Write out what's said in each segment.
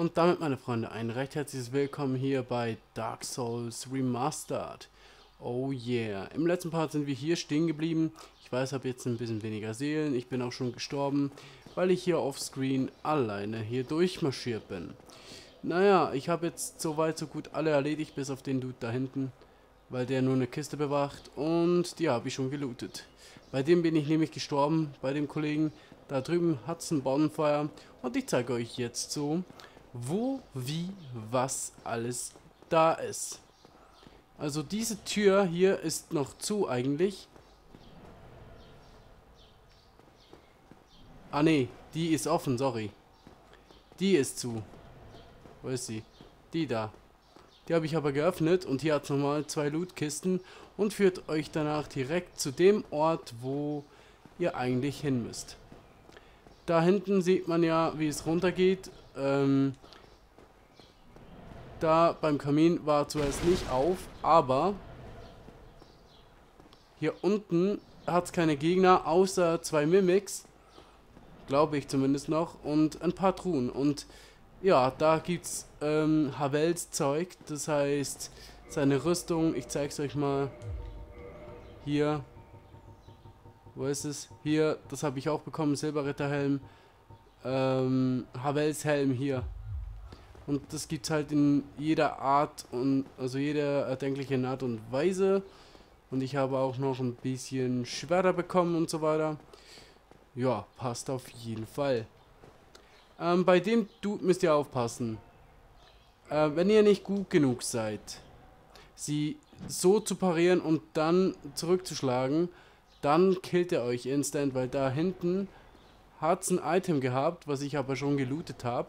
Und damit, meine Freunde, ein recht herzliches Willkommen hier bei Dark Souls Remastered. Oh yeah. Im letzten Part sind wir hier stehen geblieben. Ich weiß, habe jetzt ein bisschen weniger Seelen. Ich bin auch schon gestorben, weil ich hier offscreen alleine hier durchmarschiert bin. Naja, ich habe jetzt soweit so gut alle erledigt, bis auf den Dude da hinten, weil der nur eine Kiste bewacht. Und die habe ich schon gelootet. Bei dem bin ich nämlich gestorben, bei dem Kollegen. Da drüben hat es ein Bonfire. Und ich zeige euch jetzt so, wo, wie, was alles da ist. Also diese Tür hier ist noch zu eigentlich. Ah ne, die ist offen, sorry. Die ist zu. Wo ist sie? Die da. Die habe ich aber geöffnet und hier hat es nochmal zwei Lootkisten und führt euch danach direkt zu dem Ort, wo ihr eigentlich hin müsst. Da hinten sieht man ja, wie es runtergeht. Ähm, da beim Kamin war zuerst nicht auf, aber hier unten hat es keine Gegner, außer zwei Mimics. Glaube ich zumindest noch. Und ein paar Truhen. Und ja, da gibt's ähm, Havels Zeug. Das heißt, seine Rüstung. Ich zeige es euch mal. Hier. Wo ist es? Hier, das habe ich auch bekommen. Silberritterhelm. Ähm, Havels Helm hier. Und das gibt es halt in jeder Art und also jeder erdenklichen Art und Weise. Und ich habe auch noch ein bisschen Schwerter bekommen und so weiter. Ja, passt auf jeden Fall. Ähm, bei dem Dude müsst ihr aufpassen. Äh, wenn ihr nicht gut genug seid, sie so zu parieren und dann zurückzuschlagen, dann killt er euch instant, weil da hinten hat es ein Item gehabt, was ich aber schon gelootet habe.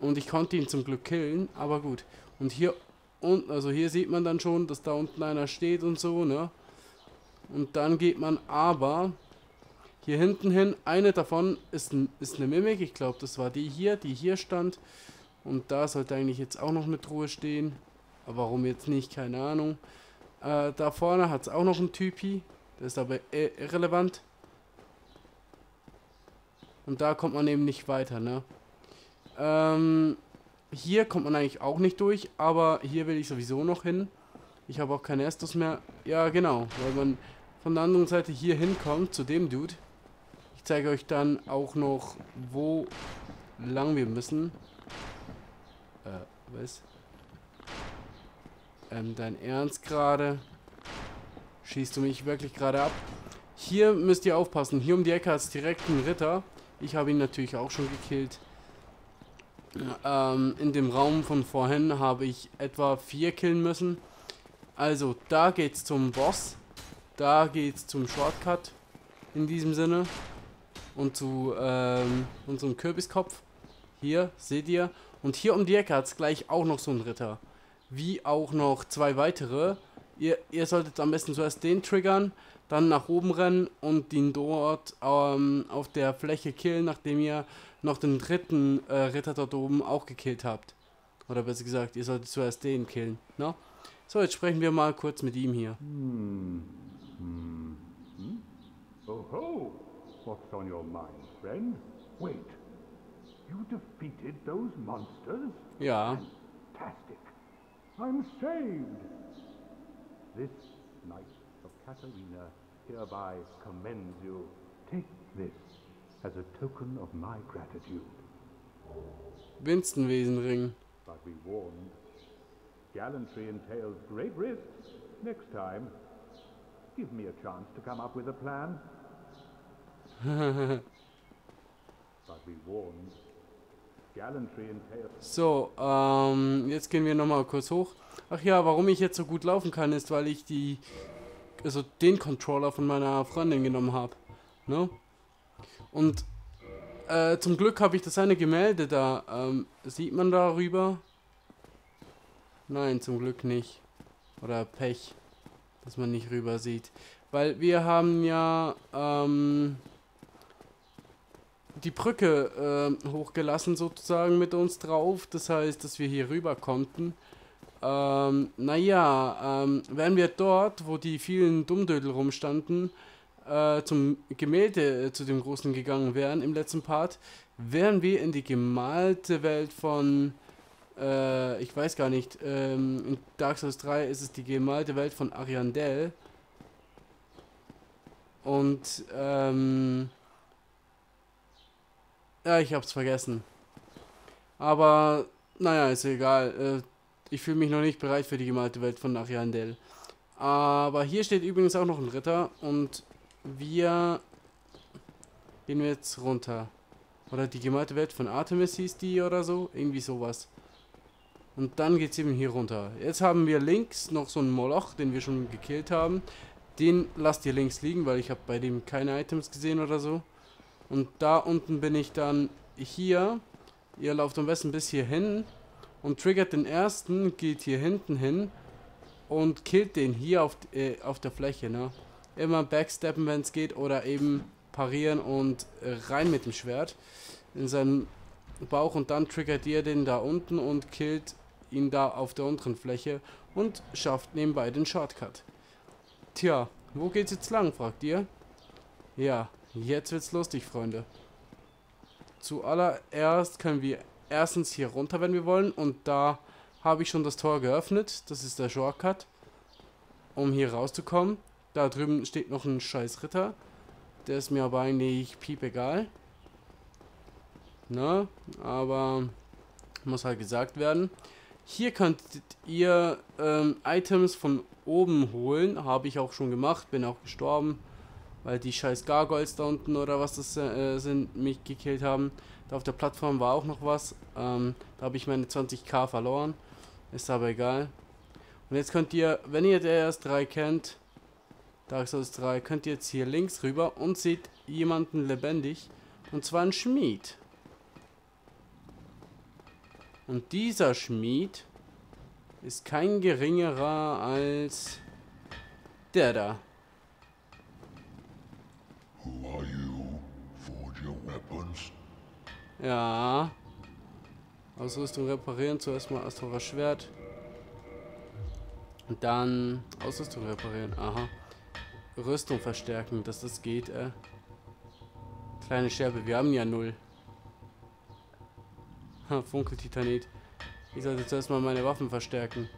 Und ich konnte ihn zum Glück killen, aber gut. Und hier unten, also hier sieht man dann schon, dass da unten einer steht und so, ne? Und dann geht man aber hier hinten hin. Eine davon ist, ist eine Mimik. Ich glaube, das war die hier, die hier stand. Und da sollte eigentlich jetzt auch noch eine Truhe stehen. Aber warum jetzt nicht, keine Ahnung. Äh, da vorne hat es auch noch einen Typi. Der ist aber irrelevant. Und da kommt man eben nicht weiter, ne? Ähm, hier kommt man eigentlich auch nicht durch, aber hier will ich sowieso noch hin. Ich habe auch keine Estos mehr. Ja, genau, weil man von der anderen Seite hier hinkommt, zu dem Dude. Ich zeige euch dann auch noch, wo lang wir müssen. Äh, was? Ähm, dein Ernst gerade? Schießt du mich wirklich gerade ab? Hier müsst ihr aufpassen. Hier um die Ecke hat es direkt einen Ritter. Ich habe ihn natürlich auch schon gekillt. Ähm, in dem Raum von vorhin habe ich etwa vier killen müssen. Also, da geht's zum Boss. Da geht's zum Shortcut. In diesem Sinne. Und zu ähm, unserem Kürbiskopf. Hier, seht ihr. Und hier um die Ecke hat es gleich auch noch so einen Ritter. Wie auch noch zwei weitere. Ihr, ihr solltet am besten zuerst den triggern, dann nach oben rennen und ihn dort ähm, auf der Fläche killen, nachdem ihr noch den dritten äh, Ritter dort oben auch gekillt habt. Oder besser gesagt, ihr solltet zuerst den killen. No? So, jetzt sprechen wir mal kurz mit ihm hier. Hmm. Hmm. Hmm? Oh ho! What's on your mind, friend? Wait. You defeated those monsters? Ja. Fantastic. I'm saved. This knight of Katarina hereby commends you. Take this as a token of my gratitude. Winstonwesenring. But be warned, gallantry entails great risks. Next time, give me a chance to come up with a plan. but be warned. So, ähm, jetzt gehen wir nochmal kurz hoch. Ach ja, warum ich jetzt so gut laufen kann, ist, weil ich die, also den Controller von meiner Freundin genommen habe. Ne? Und äh, zum Glück habe ich das eine Gemälde da. Ähm, sieht man darüber? Nein, zum Glück nicht. Oder Pech, dass man nicht rüber sieht. Weil wir haben ja ähm, die Brücke äh, hochgelassen sozusagen mit uns drauf. Das heißt, dass wir hier rüber konnten. Ähm, naja, ähm, wären wir dort, wo die vielen Dummdödel rumstanden, äh, zum Gemälde, äh, zu dem großen gegangen wären im letzten Part, wären wir in die gemalte Welt von, äh, ich weiß gar nicht, ähm, in Dark Souls 3 ist es die gemalte Welt von Ariandel. Und, ähm, ja, ich hab's vergessen. Aber, naja, ist egal. Äh, ich fühle mich noch nicht bereit für die gemalte Welt von Ariandel. Aber hier steht übrigens auch noch ein Ritter und wir gehen jetzt runter. Oder die gemalte Welt von Artemis hieß die oder so. Irgendwie sowas. Und dann geht es eben hier runter. Jetzt haben wir links noch so einen Moloch, den wir schon gekillt haben. Den lasst ihr links liegen, weil ich habe bei dem keine Items gesehen oder so. Und da unten bin ich dann hier. Ihr lauft am besten bis hier hin und triggert den ersten, geht hier hinten hin und killt den hier auf, äh, auf der Fläche. Ne? Immer backsteppen, wenn es geht, oder eben parieren und rein mit dem Schwert in seinen Bauch und dann triggert ihr den da unten und killt ihn da auf der unteren Fläche und schafft nebenbei den Shortcut. Tja, wo geht's jetzt lang, fragt ihr? Ja, jetzt wird's lustig, Freunde. Zuallererst können wir erstens hier runter, wenn wir wollen. Und da habe ich schon das Tor geöffnet. Das ist der Shortcut, um hier rauszukommen. Da drüben steht noch ein scheiß Ritter. Der ist mir aber eigentlich piep egal. Ne? Aber muss halt gesagt werden. Hier könntet ihr ähm, Items von oben holen. Habe ich auch schon gemacht. Bin auch gestorben. Weil die scheiß Gargoyles da unten oder was das äh, sind, mich gekillt haben. Da auf der Plattform war auch noch was. Ähm, da habe ich meine 20k verloren. Ist aber egal. Und jetzt könnt ihr, wenn ihr der RS3 kennt, Dark Souls 3, könnt ihr jetzt hier links rüber und seht jemanden lebendig. Und zwar ein Schmied. Und dieser Schmied ist kein geringerer als der da. Who are you? Ja. Ausrüstung reparieren, zuerst mal Astora Schwert. Und dann Ausrüstung reparieren, aha. Rüstung verstärken, dass das geht, äh. Kleine Scherbe, wir haben ja null. Ha, Funkeltitanit. Ich sollte zuerst mal meine Waffen verstärken.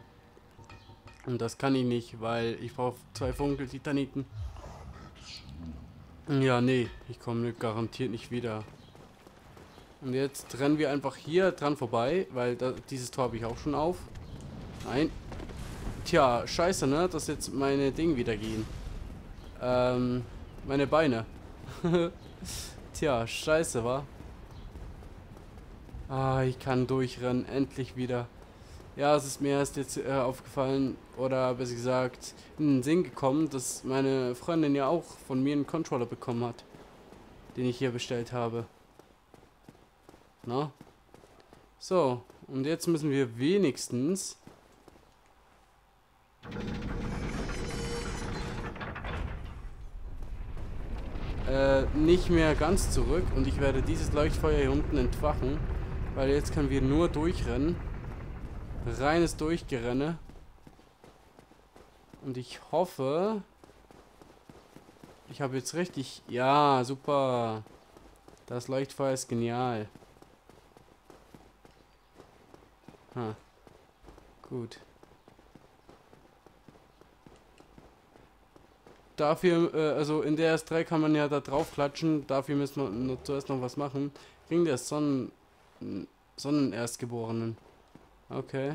Und das kann ich nicht, weil ich brauche zwei Funkeltitaniten. Ja, nee, ich komme garantiert nicht wieder. Und jetzt rennen wir einfach hier dran vorbei, weil da, dieses Tor habe ich auch schon auf. Nein. Tja, scheiße, ne? Dass jetzt meine Dinge wieder gehen. Ähm, meine Beine. Tja, scheiße, wa? Ah, ich kann durchrennen. Endlich wieder. Ja, es ist mir erst jetzt äh, aufgefallen, oder besser gesagt, in den Sinn gekommen, dass meine Freundin ja auch von mir einen Controller bekommen hat. Den ich hier bestellt habe. Na? So, und jetzt müssen wir wenigstens... Äh, nicht mehr ganz zurück und ich werde dieses Leuchtfeuer hier unten entfachen, weil jetzt können wir nur durchrennen. Reines Durchgerenne. Und ich hoffe, ich habe jetzt richtig... Ja, super. Das Leuchtfeuer ist genial. Ha. Gut. Dafür, äh, also in der S3 kann man ja da drauf klatschen. Dafür müssen wir zuerst noch was machen. Ring der Sonnen... Sonnenerstgeborenen. Okay.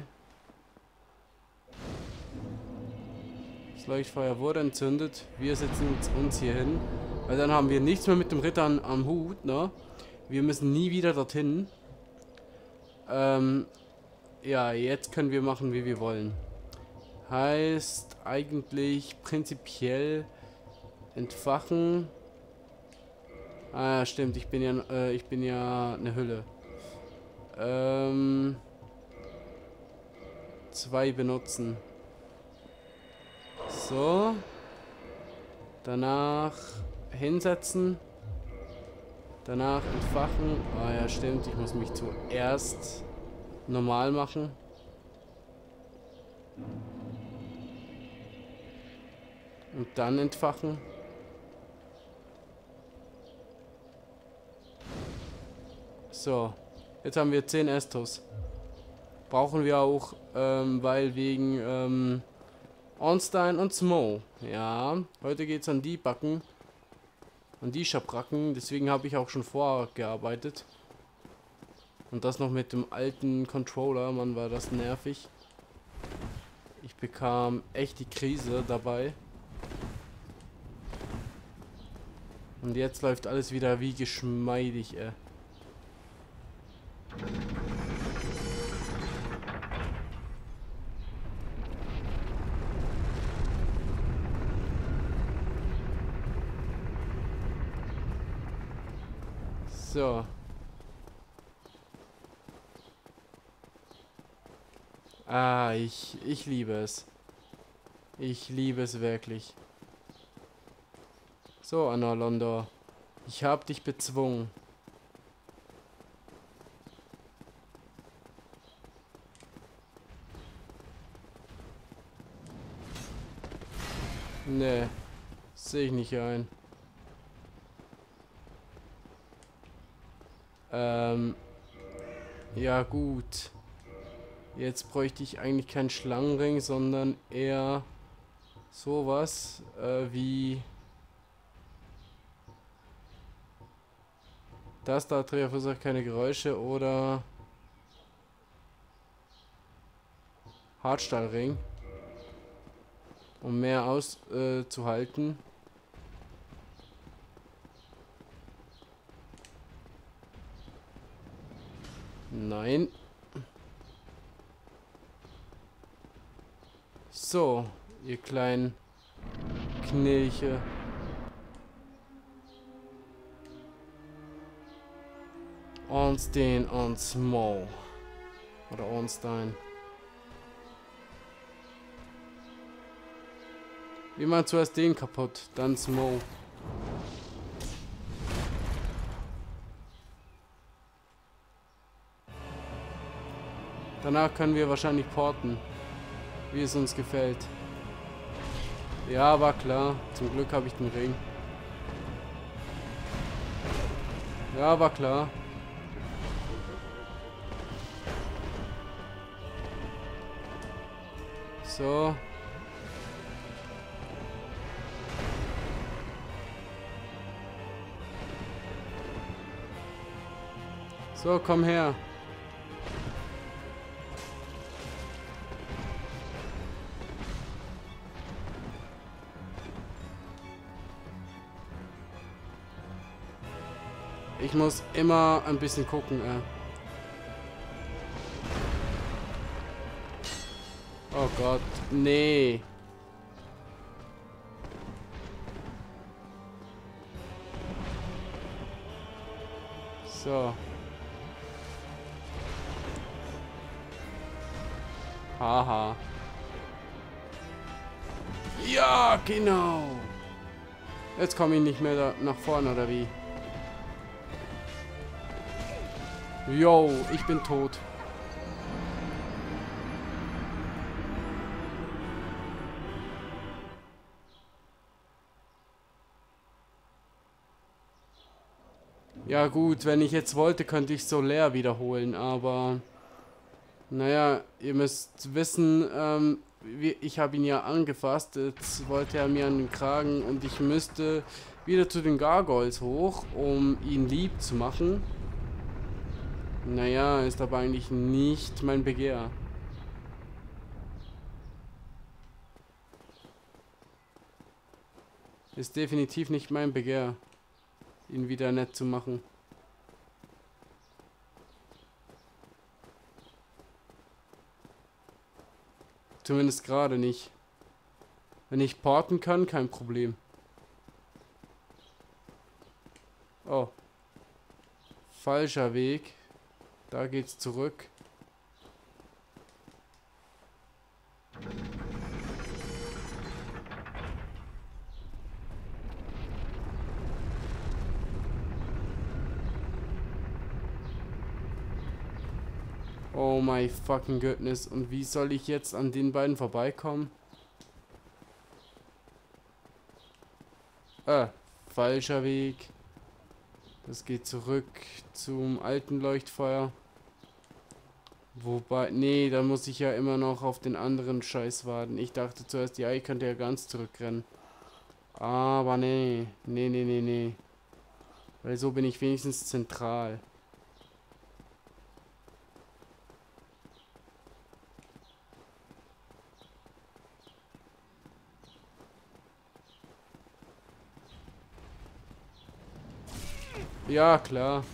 Das Leuchtfeuer wurde entzündet. Wir setzen uns, uns hier hin. Weil dann haben wir nichts mehr mit dem Ritter am Hut, ne? Wir müssen nie wieder dorthin. Ähm, ja, jetzt können wir machen, wie wir wollen. Heißt eigentlich prinzipiell entfachen. Ah, ja, stimmt. Ich bin ja, äh, ich bin ja eine Hülle. Ähm, zwei benutzen. So. Danach hinsetzen. Danach entfachen. Ah ja, stimmt. Ich muss mich zuerst normal machen. Und dann entfachen. So, jetzt haben wir 10 Estos. Brauchen wir auch, ähm, weil wegen ähm, Ornstein und Smo. Ja, heute geht's an die Backen. An die Schabracken. Deswegen habe ich auch schon vorgearbeitet. Und das noch mit dem alten Controller. Mann, war das nervig. Ich bekam echt die Krise dabei. Und jetzt läuft alles wieder wie geschmeidig, ey. So. Ah, ich, ich liebe es. Ich liebe es wirklich. So, Anna Londo. Ich hab dich bezwungen. Nee, sehe ich nicht ein. Ähm, ja gut. Jetzt bräuchte ich eigentlich keinen Schlangenring, sondern eher sowas äh, wie das da verursacht keine Geräusche oder Hartstahlring um mehr auszuhalten. Äh, Nein. So, ihr kleinen Knilche. Ornstein und Small. Oder Ornstein. Wie man zuerst den kaputt, dann Small. Danach können wir wahrscheinlich porten. Wie es uns gefällt. Ja, war klar. Zum Glück habe ich den Ring. Ja, war klar. So. So, komm her. Muss immer ein bisschen gucken, ey. Oh Gott, nee. So. Haha. Ja, genau. Jetzt komme ich nicht mehr nach vorne, oder wie? Yo, ich bin tot. Ja gut, wenn ich jetzt wollte, könnte ich so leer wiederholen, aber... Naja, ihr müsst wissen, ähm, ich habe ihn ja angefasst, jetzt wollte er mir an den Kragen und ich müsste wieder zu den Gargoyles hoch, um ihn lieb zu machen. Naja, ist aber eigentlich nicht mein Begehr. Ist definitiv nicht mein Begehr, ihn wieder nett zu machen. Zumindest gerade nicht. Wenn ich porten kann, kein Problem. Oh. Falscher Weg. Da geht's zurück. Oh my fucking goodness. Und wie soll ich jetzt an den beiden vorbeikommen? Äh, falscher Weg. Das geht zurück zum alten Leuchtfeuer. Wobei, nee, da muss ich ja immer noch auf den anderen Scheiß warten. Ich dachte zuerst, ja, ich könnte ja ganz zurückrennen. Aber nee, nee, nee, nee, nee. Weil so bin ich wenigstens zentral. Ja, klar.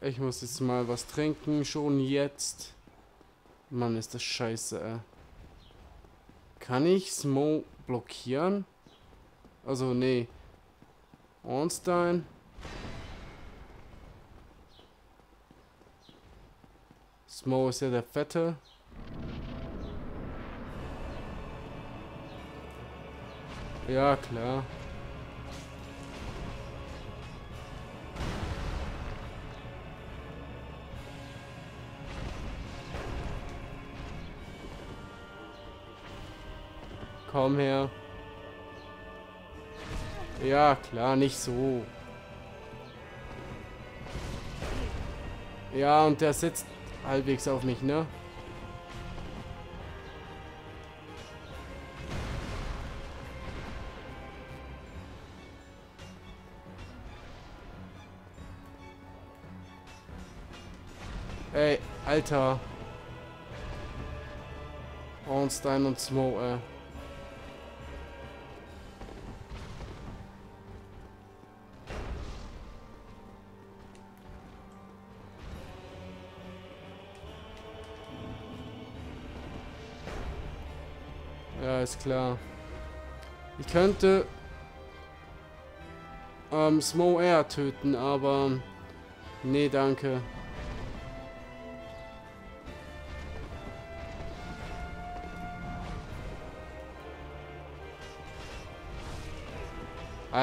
Ich muss jetzt mal was trinken, schon jetzt. Mann, ist das scheiße, ey. Kann ich Smo blockieren? Also, nee. Ornstein. Smo ist ja der Fette. Ja, klar. Komm her. Ja, klar, nicht so. Ja, und der sitzt halbwegs auf mich, ne? Ey, Alter. Ornstein und Smo, ey. Ja, ist klar. Ich könnte ähm, Smo Air töten, aber nee, danke.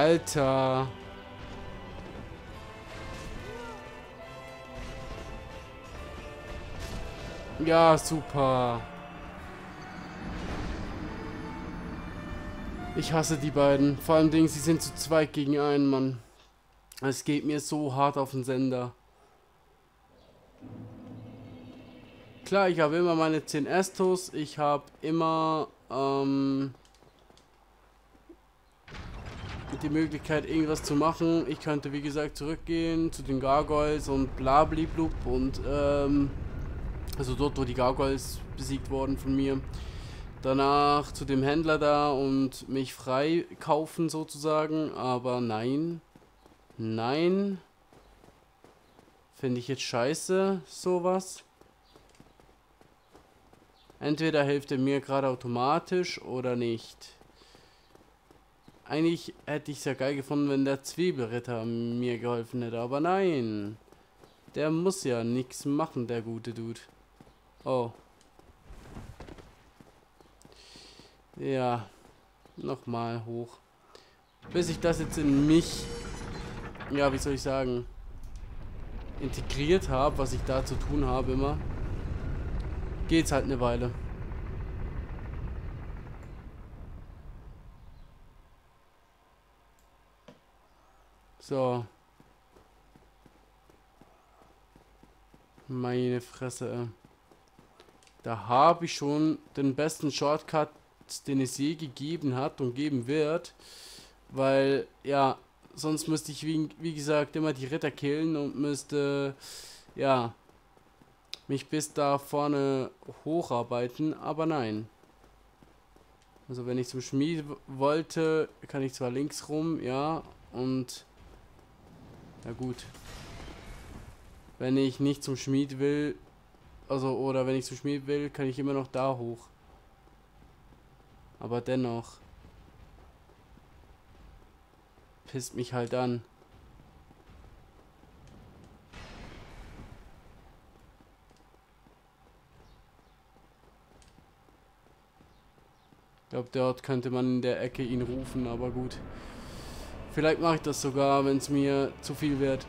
Alter. Ja, super. Ich hasse die beiden. Vor allem Dingen, sie sind zu zweit gegen einen, Mann. Es geht mir so hart auf den Sender. Klar, ich habe immer meine 10 Estos. Ich habe immer ähm, die Möglichkeit, irgendwas zu machen. Ich könnte, wie gesagt, zurückgehen zu den Gargoyles und blabliblub und ähm, also dort, wo die Gargoyles besiegt wurden von mir. Danach zu dem Händler da und mich frei kaufen sozusagen, aber nein. Nein. Finde ich jetzt scheiße, sowas. Entweder hilft er mir gerade automatisch oder nicht. Eigentlich hätte ich es ja geil gefunden, wenn der Zwiebelritter mir geholfen hätte, aber nein. Der muss ja nichts machen, der gute Dude. Oh. Ja. Nochmal hoch. Bis ich das jetzt in mich, ja, wie soll ich sagen, integriert habe, was ich da zu tun habe immer, geht's halt eine Weile. So. Meine Fresse, ey. Da habe ich schon den besten Shortcut, den es je gegeben hat und geben wird. Weil, ja, sonst müsste ich, wie, wie gesagt, immer die Ritter killen und müsste, ja, mich bis da vorne hocharbeiten. Aber nein. Also wenn ich zum Schmied wollte, kann ich zwar links rum, ja, und ja gut. Wenn ich nicht zum Schmied will, also oder wenn ich zum Schmied will, kann ich immer noch da hoch. Aber dennoch. Pisst mich halt an. Ich glaube, dort könnte man in der Ecke ihn rufen, aber gut. Vielleicht mache ich das sogar, wenn es mir zu viel wird.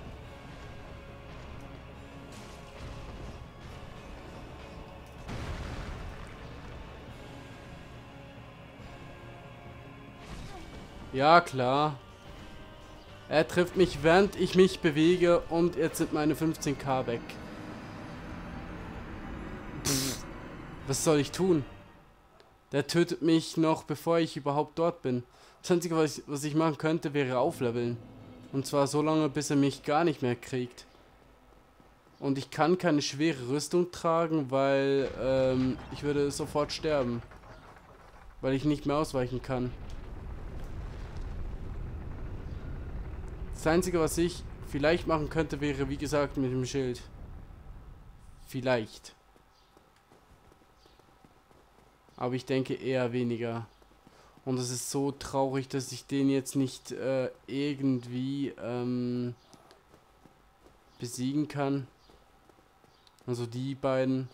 Ja, klar. Er trifft mich, während ich mich bewege und jetzt sind meine 15k weg. Pff, was soll ich tun? Der tötet mich noch, bevor ich überhaupt dort bin. Das Einzige, was ich, was ich machen könnte, wäre aufleveln. Und zwar so lange, bis er mich gar nicht mehr kriegt. Und ich kann keine schwere Rüstung tragen, weil ähm, ich würde sofort sterben. Weil ich nicht mehr ausweichen kann. Das Einzige, was ich vielleicht machen könnte, wäre, wie gesagt, mit dem Schild. Vielleicht. Aber ich denke eher weniger. Und es ist so traurig, dass ich den jetzt nicht äh, irgendwie ähm, besiegen kann. Also die beiden.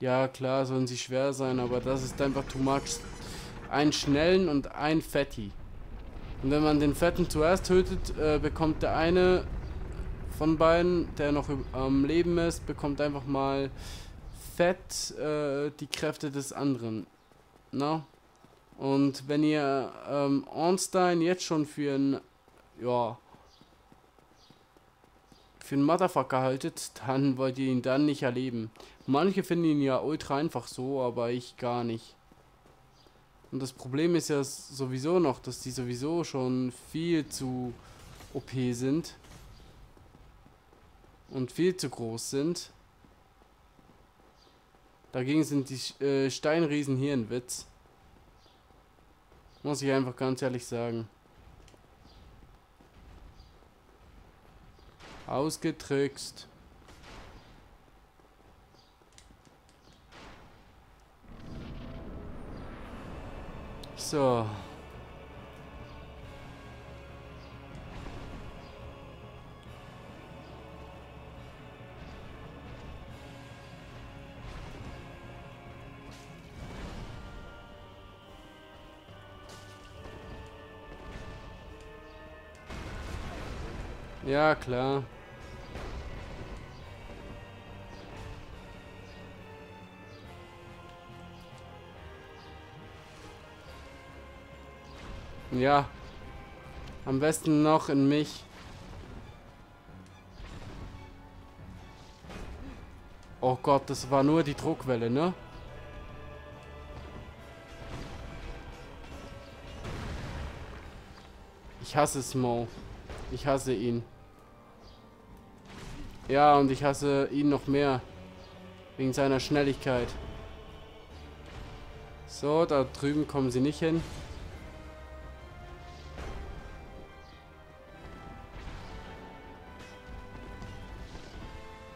Ja, klar sollen sie schwer sein, aber das ist einfach too much. Einen schnellen und ein Fatty. Und wenn man den Fetten zuerst tötet, äh, bekommt der eine von beiden, der noch am Leben ist, bekommt einfach mal fett äh, die Kräfte des anderen. Na? Und wenn ihr ähm, Ornstein jetzt schon für ein, ja, für einen Motherfucker haltet, dann wollt ihr ihn dann nicht erleben. Manche finden ihn ja ultra einfach so, aber ich gar nicht. Und das Problem ist ja sowieso noch, dass die sowieso schon viel zu OP sind. Und viel zu groß sind. Dagegen sind die äh, Steinriesen hier ein Witz. Muss ich einfach ganz ehrlich sagen. Ausgetrickst. So. Ja, klar. Ja. Am besten noch in mich. Oh Gott, das war nur die Druckwelle, ne? Ich hasse Smo. Ich hasse ihn. Ja, und ich hasse ihn noch mehr. Wegen seiner Schnelligkeit. So, da drüben kommen sie nicht hin.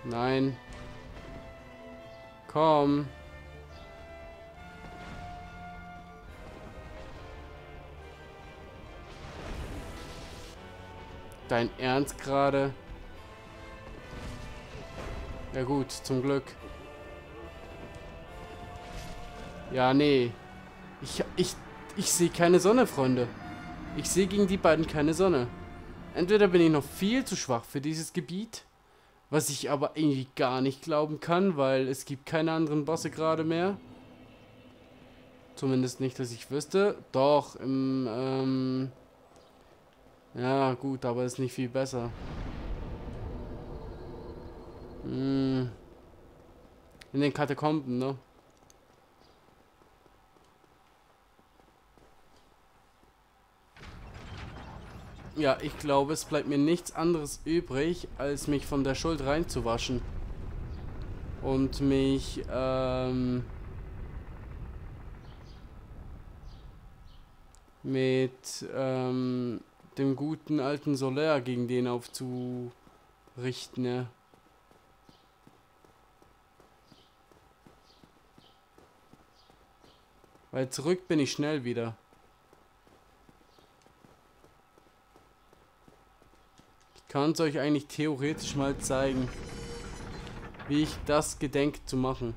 Nein. Komm. Dein Ernst gerade? Ja gut, zum Glück. Ja, nee. Ich, ich, ich sehe keine Sonne, Freunde. Ich sehe gegen die beiden keine Sonne. Entweder bin ich noch viel zu schwach für dieses Gebiet, was ich aber irgendwie gar nicht glauben kann, weil es gibt keine anderen Bosse gerade mehr. Zumindest nicht, dass ich wüsste. Doch, im, ähm... Ja, gut, aber ist nicht viel besser. Hm. In den Katakomben, ne? Ja, ich glaube, es bleibt mir nichts anderes übrig, als mich von der Schuld reinzuwaschen. Und mich, ähm... Mit, ähm dem guten alten Soler gegen den aufzurichten, ne? Weil zurück bin ich schnell wieder. Ich kann es euch eigentlich theoretisch mal zeigen, wie ich das gedenke zu machen.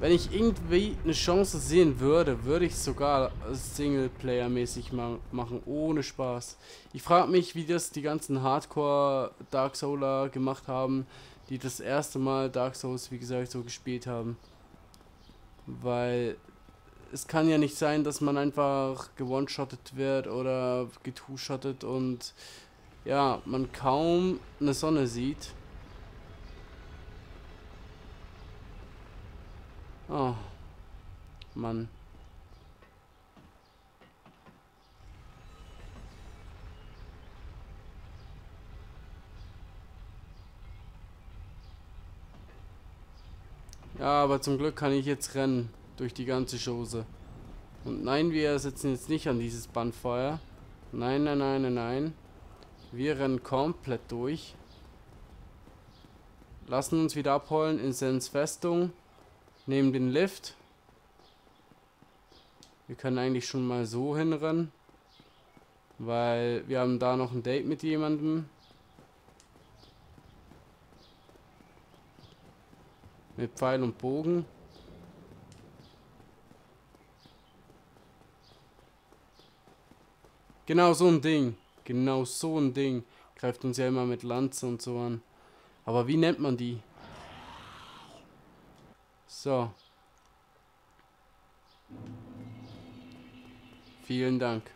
Wenn ich irgendwie eine Chance sehen würde, würde ich sogar Singleplayer-mäßig ma machen, ohne Spaß. Ich frage mich, wie das die ganzen Hardcore Dark Souls gemacht haben, die das erste Mal Dark Souls, wie gesagt, so gespielt haben. Weil es kann ja nicht sein, dass man einfach gewone-shottet wird oder getwo-shottet und ja, man kaum eine Sonne sieht. Oh, Mann. Ja, aber zum Glück kann ich jetzt rennen durch die ganze Chose. Und nein, wir sitzen jetzt nicht an dieses Bandfeuer. Nein, nein, nein, nein, nein. Wir rennen komplett durch. Lassen uns wieder abholen in Sens Festung. Nehmen den Lift. Wir können eigentlich schon mal so hinrennen. Weil wir haben da noch ein Date mit jemandem. Mit Pfeil und Bogen. Genau so ein Ding. Genau so ein Ding. Greift uns ja immer mit Lanze und so an. Aber wie nennt man die? So. Vielen Dank.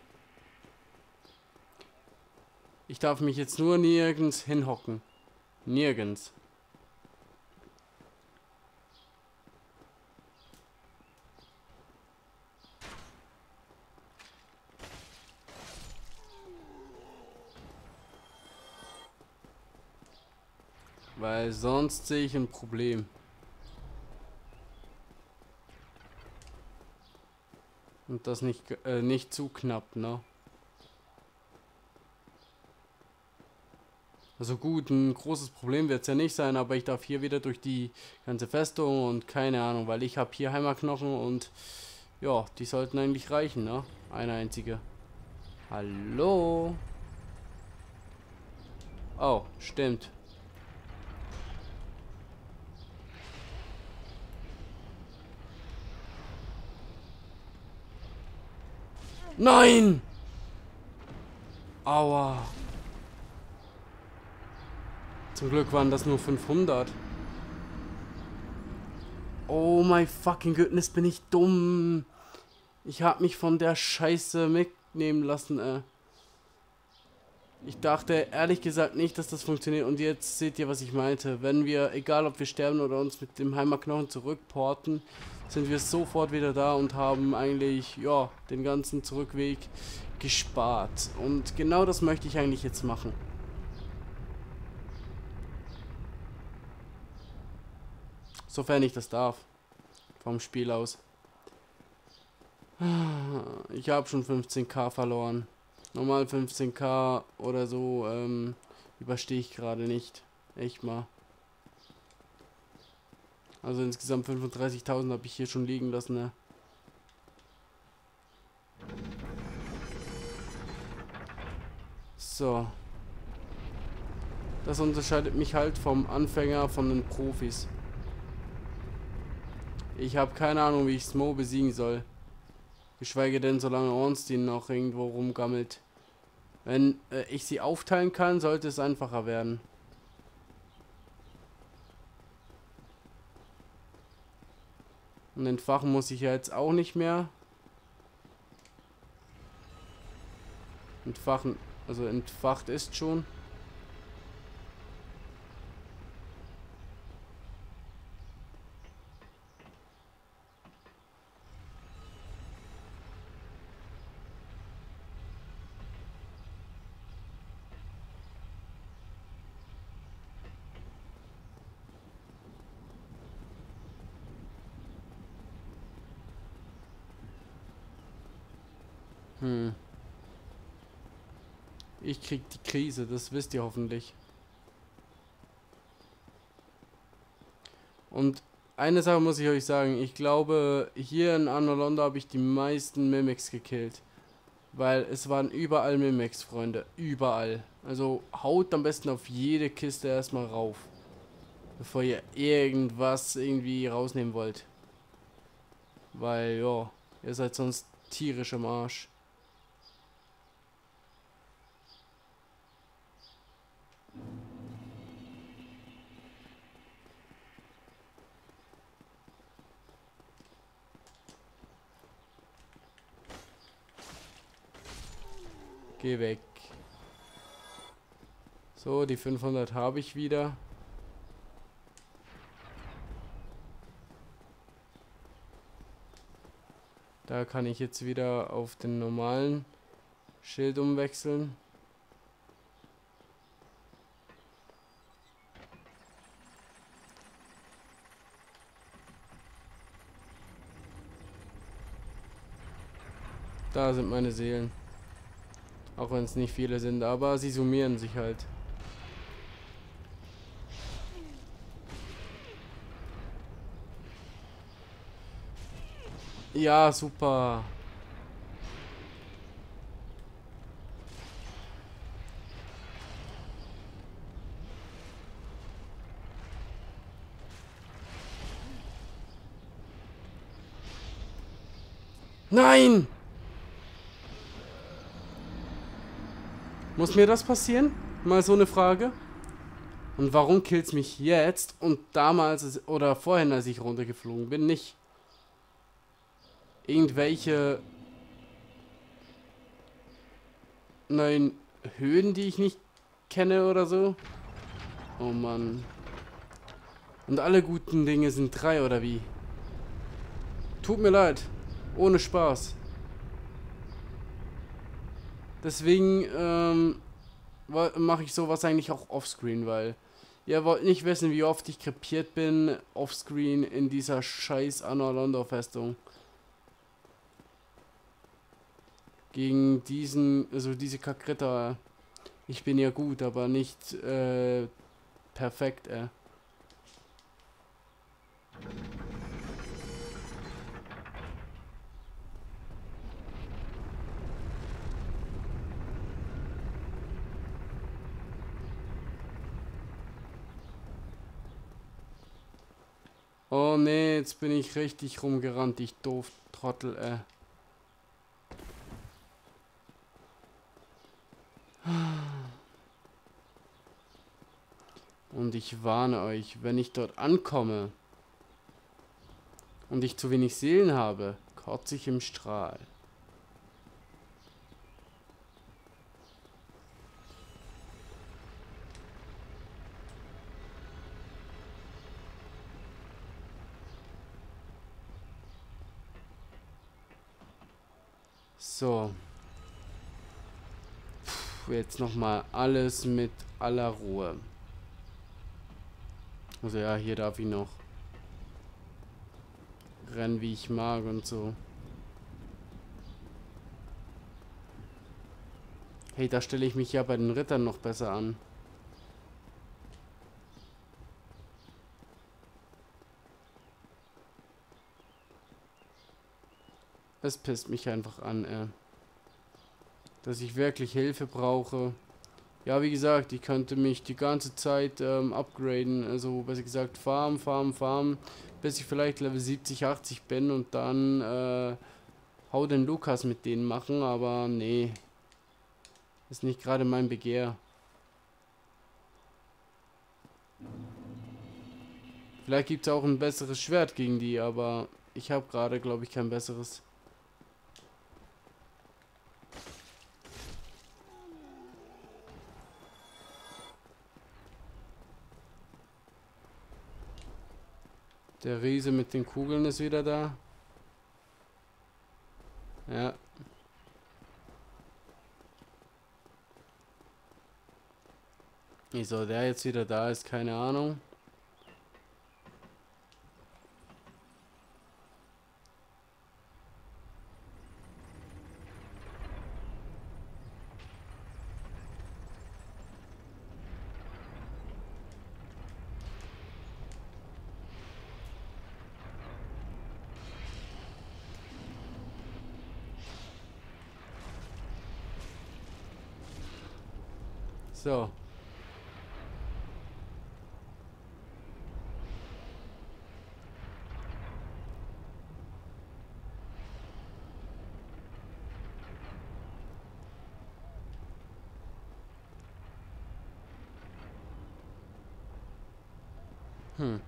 Ich darf mich jetzt nur nirgends hinhocken. Nirgends. Weil sonst sehe ich ein Problem. Und das nicht, äh, nicht zu knapp, ne? Also gut, ein großes Problem wird es ja nicht sein, aber ich darf hier wieder durch die ganze Festung und keine Ahnung, weil ich habe hier Heimerknochen und ja, die sollten eigentlich reichen, ne? Eine einzige. Hallo? Oh, stimmt. Nein! Aua. Zum Glück waren das nur 500. Oh my fucking goodness, bin ich dumm. Ich hab mich von der Scheiße mitnehmen lassen, äh. Ich dachte ehrlich gesagt nicht, dass das funktioniert. Und jetzt seht ihr, was ich meinte. Wenn wir, egal ob wir sterben oder uns mit dem Heimatknochen zurückporten, sind wir sofort wieder da und haben eigentlich, ja, den ganzen Zurückweg gespart. Und genau das möchte ich eigentlich jetzt machen. Sofern ich das darf. Vom Spiel aus. Ich habe schon 15k verloren. Normal 15k oder so ähm, überstehe ich gerade nicht. Echt mal. Also insgesamt 35.000 habe ich hier schon liegen lassen, ne? So. Das unterscheidet mich halt vom Anfänger von den Profis. Ich habe keine Ahnung, wie ich Smo besiegen soll. Geschweige denn, solange Ornstein noch irgendwo rumgammelt. Wenn äh, ich sie aufteilen kann, sollte es einfacher werden. Und entfachen muss ich ja jetzt auch nicht mehr. Entfachen, also entfacht ist schon. Hm. Ich krieg die Krise, das wisst ihr hoffentlich. Und eine Sache muss ich euch sagen, ich glaube, hier in Anolonda habe ich die meisten Mimics gekillt. Weil es waren überall Mimics, Freunde. Überall. Also haut am besten auf jede Kiste erstmal rauf. Bevor ihr irgendwas irgendwie rausnehmen wollt. Weil, ja, ihr seid sonst tierisch im Arsch. Geh weg. So, die 500 habe ich wieder. Da kann ich jetzt wieder auf den normalen Schild umwechseln. Da sind meine Seelen. Auch wenn es nicht viele sind, aber sie summieren sich halt. Ja, super. Nein! Muss mir das passieren? Mal so eine Frage. Und warum killt's mich jetzt und damals oder vorhin, als ich runtergeflogen bin, nicht? Irgendwelche neuen Höhen, die ich nicht kenne oder so? Oh Mann. Und alle guten Dinge sind drei oder wie? Tut mir leid. Ohne Spaß. Deswegen ähm, mache ich sowas eigentlich auch offscreen, weil ihr wollt nicht wissen, wie oft ich krepiert bin offscreen in dieser scheiß Anor Festung. Gegen diesen, also diese Kakritter. Ich bin ja gut, aber nicht äh, perfekt, äh. Oh nee, jetzt bin ich richtig rumgerannt, ich doof Trottel, äh. Und ich warne euch, wenn ich dort ankomme und ich zu wenig Seelen habe, kotze ich im Strahl. So. Puh, jetzt nochmal alles mit aller Ruhe. Also ja, hier darf ich noch rennen, wie ich mag und so. Hey, da stelle ich mich ja bei den Rittern noch besser an. Es pisst mich einfach an, ey. Dass ich wirklich Hilfe brauche. Ja, wie gesagt, ich könnte mich die ganze Zeit ähm, upgraden. Also, besser gesagt, farm, farm, farm. Bis ich vielleicht Level 70, 80 bin und dann äh, hau den Lukas mit denen machen. Aber nee. Ist nicht gerade mein Begehr. Vielleicht gibt es auch ein besseres Schwert gegen die, aber ich habe gerade, glaube ich, kein besseres. Der Riese mit den Kugeln ist wieder da. Ja. Wieso der jetzt wieder da ist, keine Ahnung. So. Hm.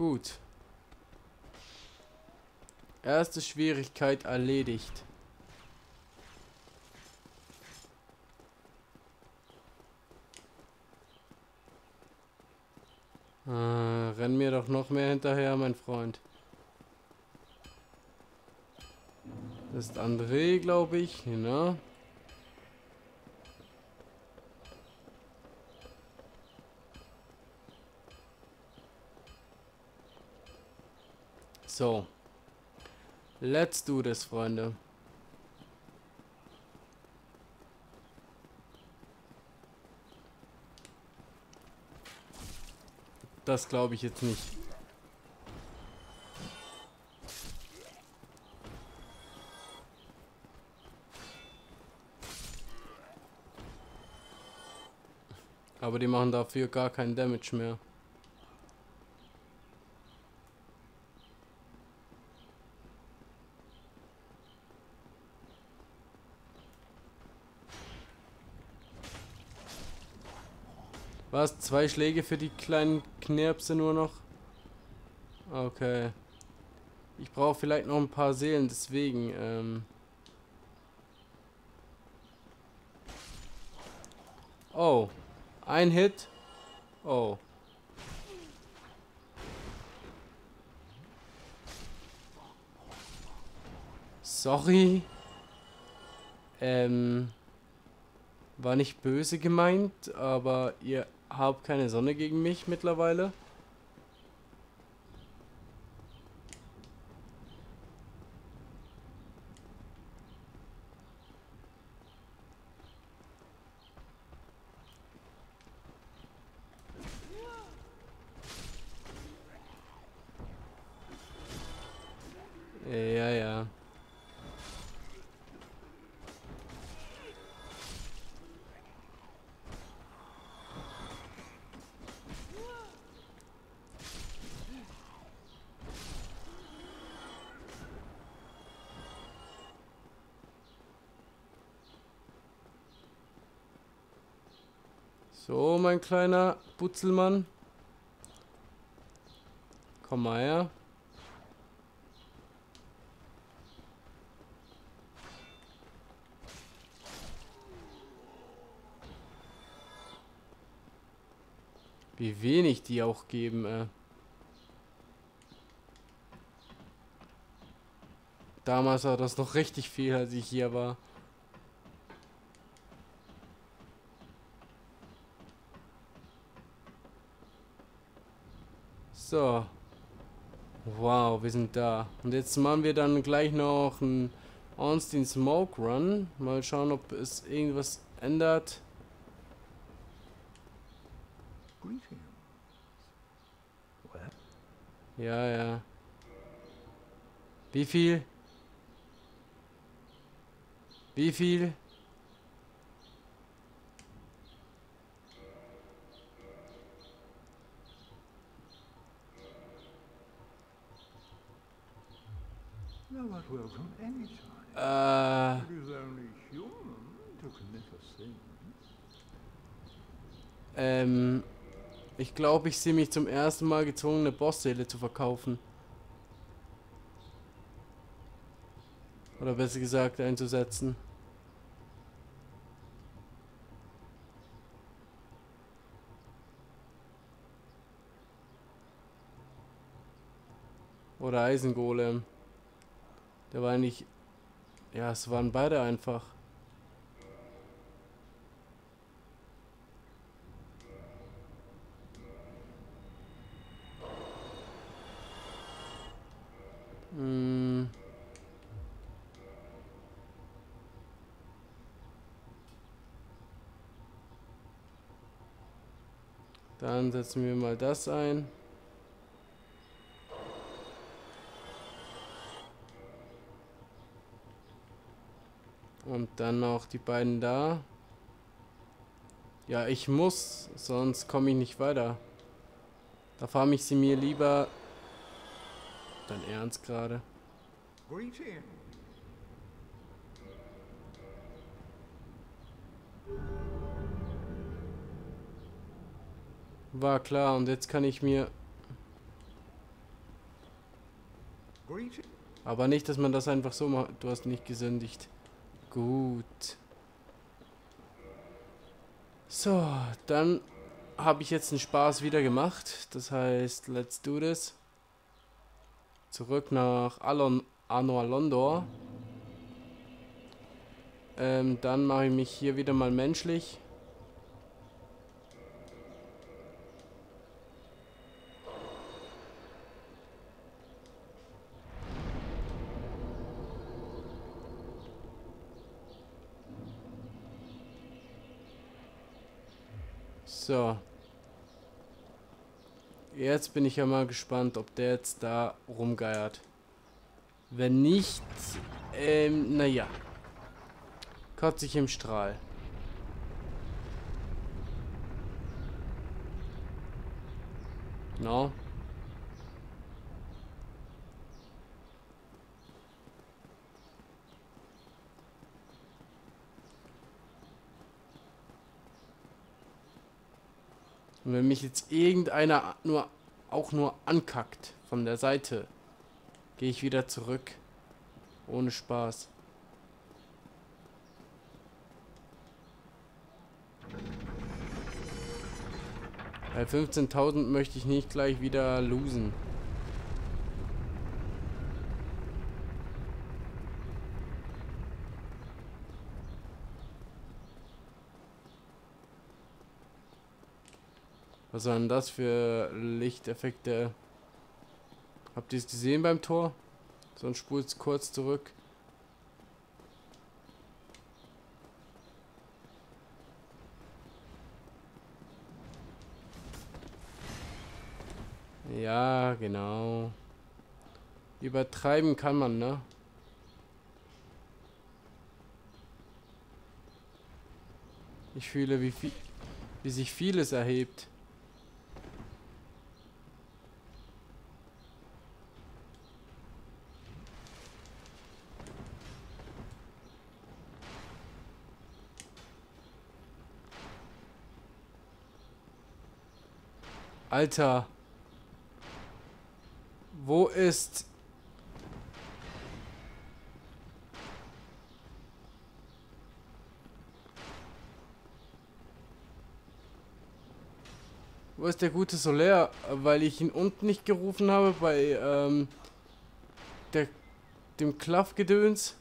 Gut. Erste Schwierigkeit erledigt. Ah, renn mir doch noch mehr hinterher, mein Freund. Das ist André, glaube ich, ne? So. Let's do this, Freunde. Das glaube ich jetzt nicht. Aber die machen dafür gar keinen Damage mehr. Was? Zwei Schläge für die kleinen Knirpse nur noch? Okay. Ich brauche vielleicht noch ein paar Seelen, deswegen, ähm... Oh. Ein Hit. Oh. Sorry. Ähm... War nicht böse gemeint, aber ihr habt keine Sonne gegen mich mittlerweile. Ja, ja. So, kleiner Butzelmann. Komm mal her. Wie wenig die auch geben, äh. Damals war das noch richtig viel, als ich hier war. So. Wow, wir sind da. Und jetzt machen wir dann gleich noch einen Ornstein Smoke Run. Mal schauen, ob es irgendwas ändert. Ja, ja. Wie viel? Wie viel? Welcome any time. Äh, It is only human to commit a sin. ähm, ich glaube, ich sehe mich zum ersten Mal gezwungen, eine Bossseele zu verkaufen. Oder besser gesagt, einzusetzen. Oder Eisengolem. Der war eigentlich... Ja, es waren beide einfach. Hm. Dann setzen wir mal das ein. Dann noch die beiden da. Ja, ich muss, sonst komme ich nicht weiter. Da farm ich sie mir lieber. Dein Ernst gerade. War klar, und jetzt kann ich mir. Aber nicht, dass man das einfach so macht. Du hast nicht gesündigt. Gut. So, dann habe ich jetzt den Spaß wieder gemacht. Das heißt, let's do this. Zurück nach Alon Anor Londor. Ähm, dann mache ich mich hier wieder mal menschlich. So. Jetzt bin ich ja mal gespannt, ob der jetzt da rumgeiert. Wenn nicht, ähm, naja. Kotze ich im Strahl. No. Und wenn mich jetzt irgendeiner nur auch nur ankackt von der Seite, gehe ich wieder zurück. Ohne Spaß. Bei 15.000 möchte ich nicht gleich wieder losen. Was waren das für Lichteffekte? Habt ihr es gesehen beim Tor? Sonst spult kurz zurück. Ja, genau. Übertreiben kann man, ne? Ich fühle, wie, viel, wie sich vieles erhebt. Alter. Wo ist... Wo ist der gute Soler? Weil ich ihn unten nicht gerufen habe bei ähm, der, dem Klaffgedöns.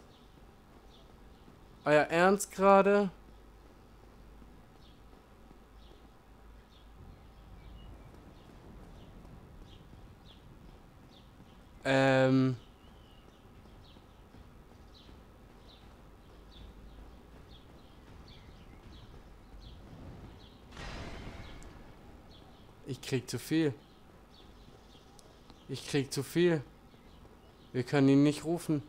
Euer Ernst gerade? Ähm. Ich krieg zu viel. Ich krieg zu viel. Wir können ihn nicht rufen.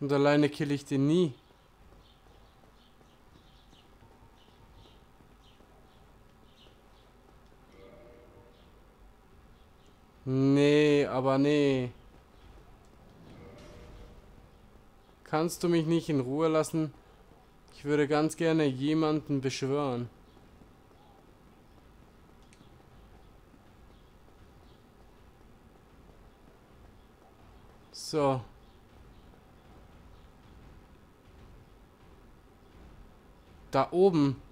Und alleine kill ich den nie. Nee, aber nee. Kannst du mich nicht in Ruhe lassen? Ich würde ganz gerne jemanden beschwören. So. Da oben.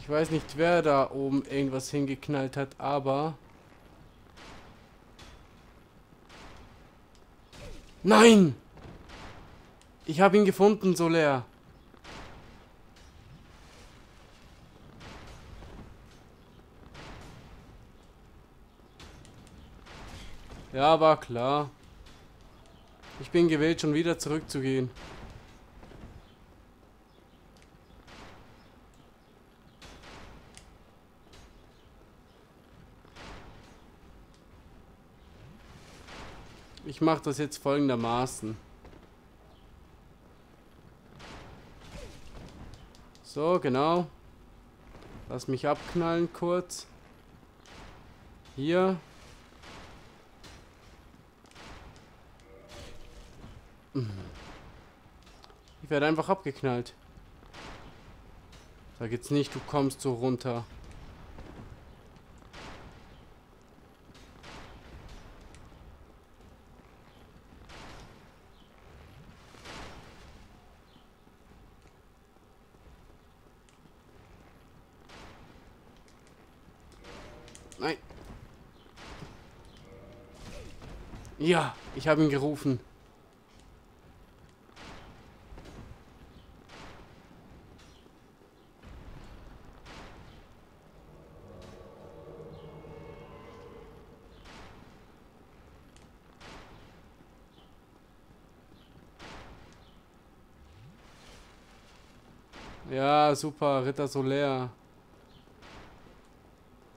Ich weiß nicht, wer da oben irgendwas hingeknallt hat, aber... Nein! Ich habe ihn gefunden, Soler. Ja, war klar. Ich bin gewählt, schon wieder zurückzugehen. Ich mache das jetzt folgendermaßen. So, genau. Lass mich abknallen kurz. Hier. Ich werde einfach abgeknallt. Sag jetzt nicht, du kommst so runter. Nein. Ja, ich habe ihn gerufen. Ja, super, Ritter Soler.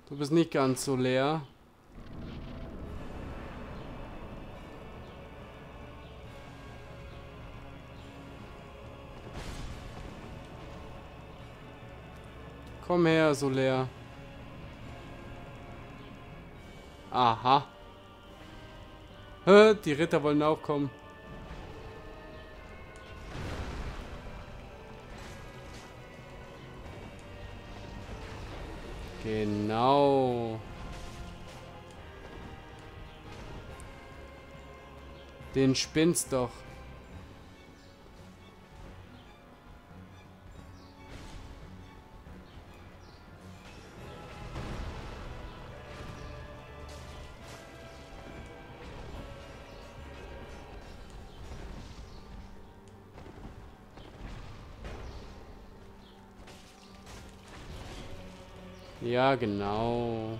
Du bist nicht ganz so leer. Komm her, Soler. Aha. Die Ritter wollen auch kommen. Genau. Den spinnst doch. Genau.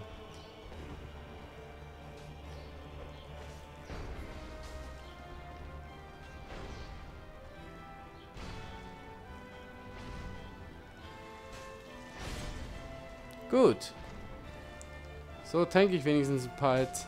Gut. So tanke ich wenigstens ein paar Hits.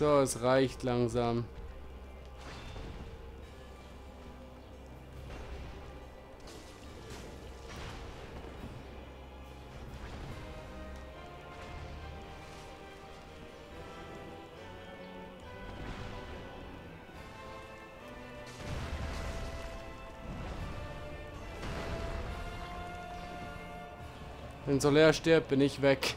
So, es reicht langsam. Wenn Soler stirbt, bin ich weg.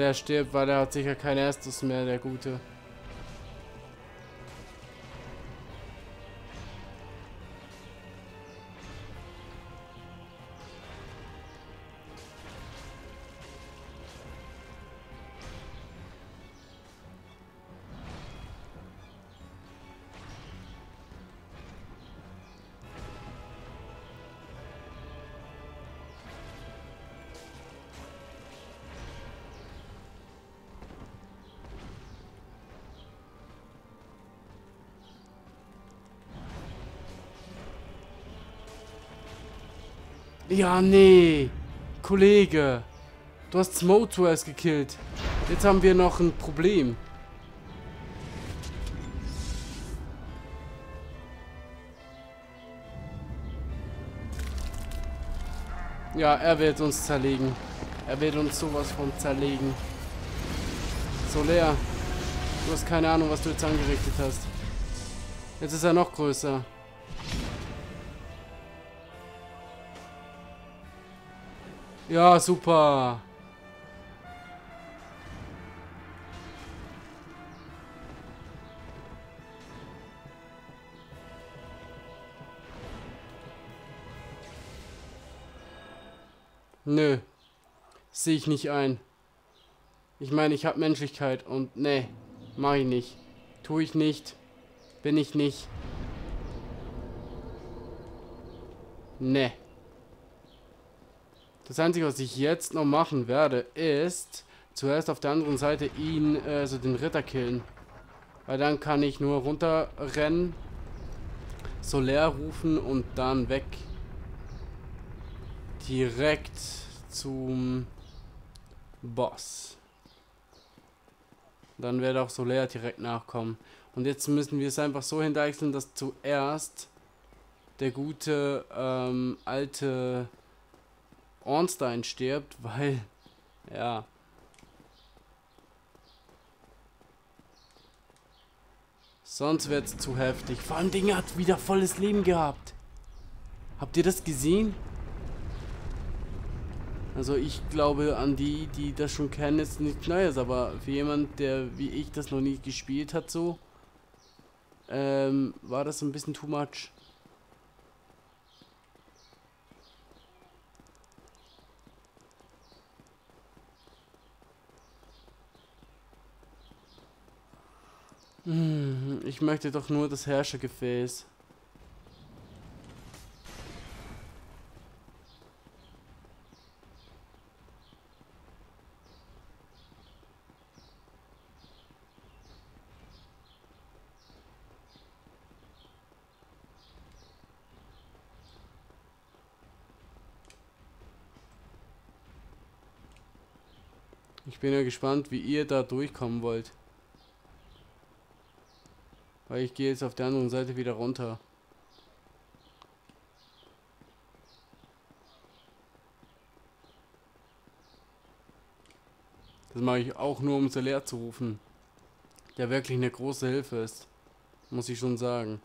Der stirbt, weil er hat sicher kein erstes mehr, der Gute. Ja, nee. Kollege. Du hast Smoto erst gekillt. Jetzt haben wir noch ein Problem. Ja, er wird uns zerlegen. Er wird uns sowas von zerlegen. So leer. Du hast keine Ahnung, was du jetzt angerichtet hast. Jetzt ist er noch größer. Ja, super. Nö. Sehe ich nicht ein. Ich meine, ich habe Menschlichkeit und nee, mache ich nicht. Tue ich nicht. Bin ich nicht. Ne. Das Einzige, was ich jetzt noch machen werde, ist zuerst auf der anderen Seite ihn, äh, also den Ritter killen. Weil dann kann ich nur runterrennen, Solar rufen und dann weg. Direkt zum Boss. Dann werde auch Solar direkt nachkommen. Und jetzt müssen wir es einfach so hindeichseln, dass zuerst der gute ähm, alte Ornstein stirbt, weil, ja. Sonst wird es zu heftig. Vor allem Ding hat wieder volles Leben gehabt. Habt ihr das gesehen? Also ich glaube an die, die das schon kennen, ist nichts Neues, aber für jemand, der wie ich das noch nie gespielt hat, so, ähm, war das ein bisschen too much. Ich möchte doch nur das Herrschergefäß. Ich bin ja gespannt, wie ihr da durchkommen wollt. Weil ich gehe jetzt auf der anderen Seite wieder runter. Das mache ich auch nur, um Soler zu rufen. Der wirklich eine große Hilfe ist. Muss ich schon sagen.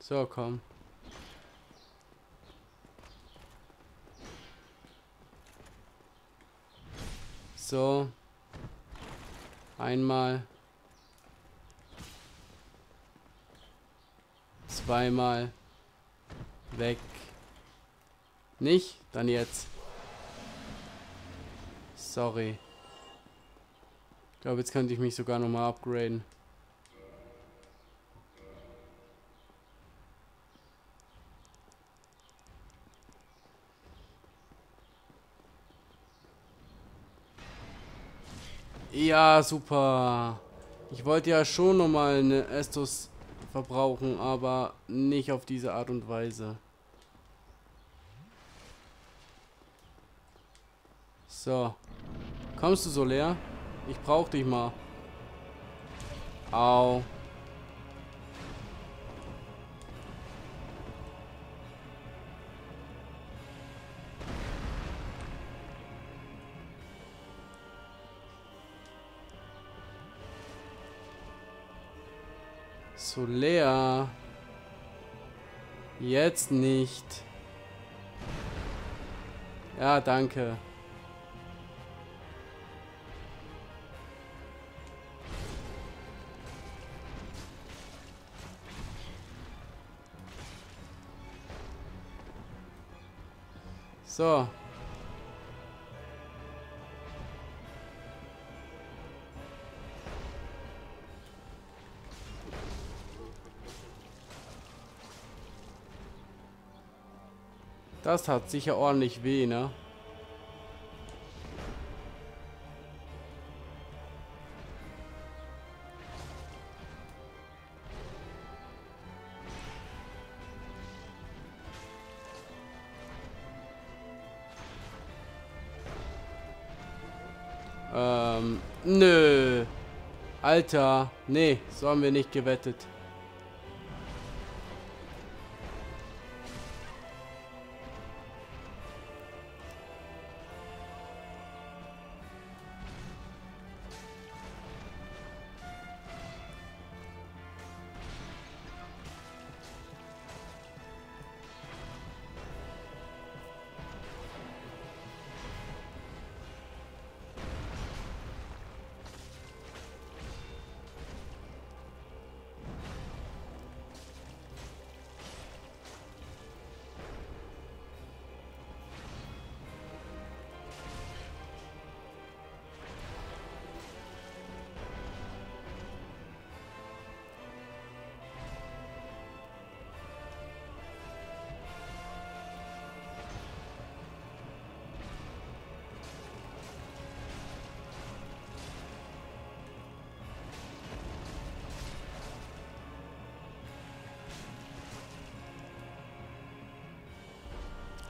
So, komm. So. Einmal. Zweimal. Weg. Nicht? Dann jetzt. Sorry. Ich glaube, jetzt könnte ich mich sogar nochmal upgraden. Ja, super. Ich wollte ja schon nochmal eine Estus verbrauchen, aber nicht auf diese Art und Weise. So. Kommst du so leer? Ich brauch dich mal. Au. So leer. Jetzt nicht. Ja, danke. So. Das hat sicher ordentlich weh, ne? Ähm, nö. Alter, nee, so haben wir nicht gewettet.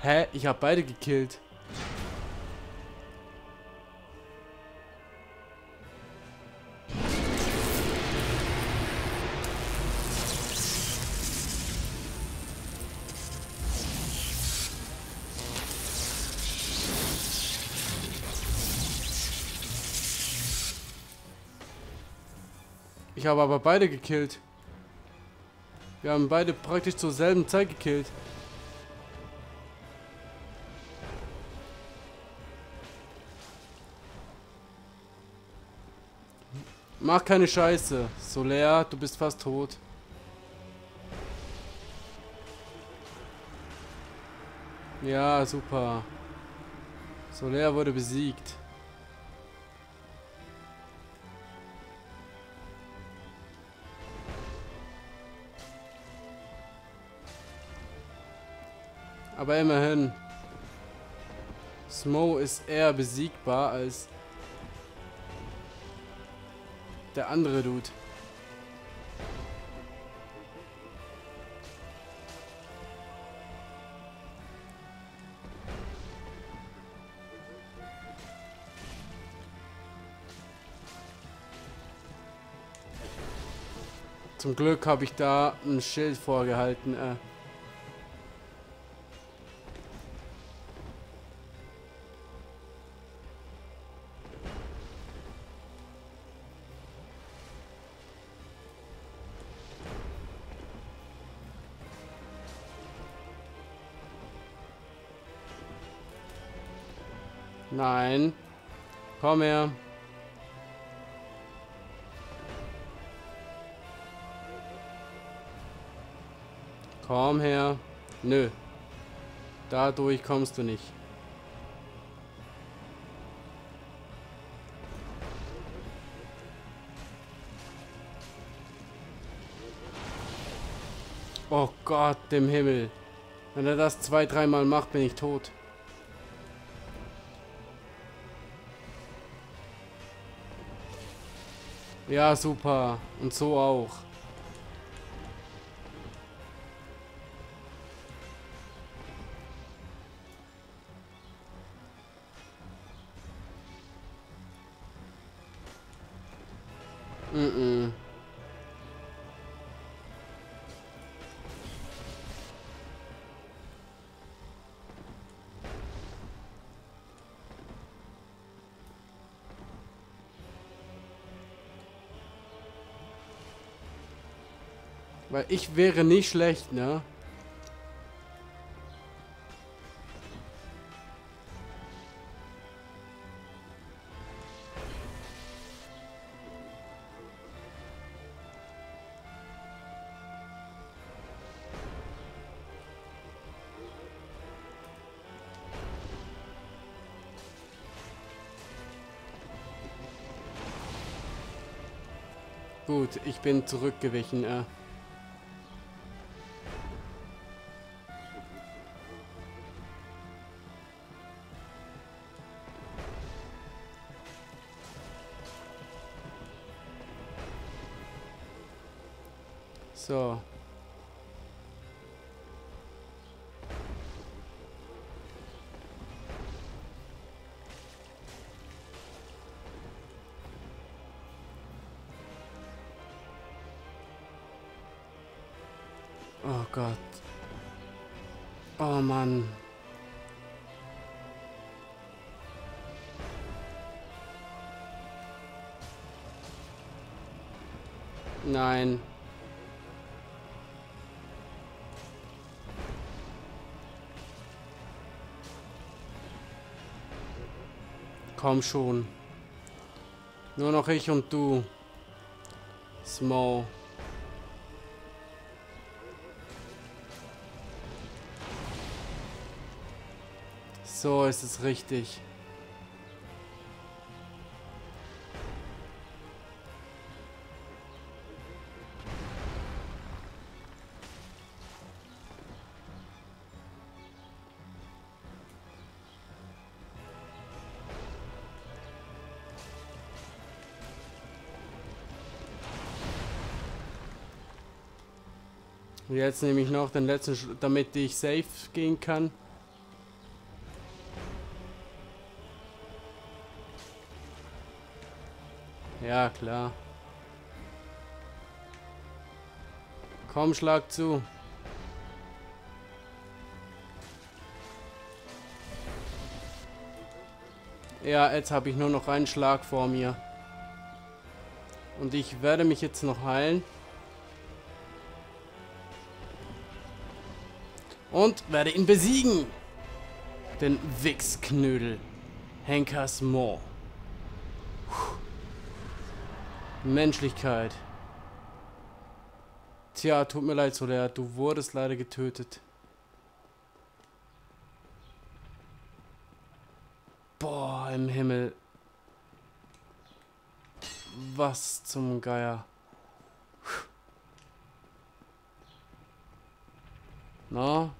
Hä? Ich habe beide gekillt. Ich habe aber beide gekillt. Wir haben beide praktisch zur selben Zeit gekillt. Mach keine Scheiße. Soler, du bist fast tot. Ja, super. Soler wurde besiegt. Aber immerhin. Smo ist eher besiegbar als der andere Dude. Zum Glück habe ich da ein Schild vorgehalten. Äh. Komm her. Komm her. Nö. Dadurch kommst du nicht. Oh Gott, dem Himmel. Wenn er das zwei, dreimal macht, bin ich tot. Ja, super. Und so auch. Mm Weil ich wäre nicht schlecht, ne? Gut, ich bin zurückgewichen. Äh. Nein. Komm schon. Nur noch ich und du. Small. So ist es richtig. Und jetzt nehme ich noch den letzten, Sch damit ich safe gehen kann. Ja, klar. Komm, schlag zu. Ja, jetzt habe ich nur noch einen Schlag vor mir. Und ich werde mich jetzt noch heilen. Und werde ihn besiegen. Den Wichsknödel. Henkers Moor. Menschlichkeit. Tja, tut mir leid, Soler. Du wurdest leider getötet. Boah, im Himmel. Was zum Geier. Na?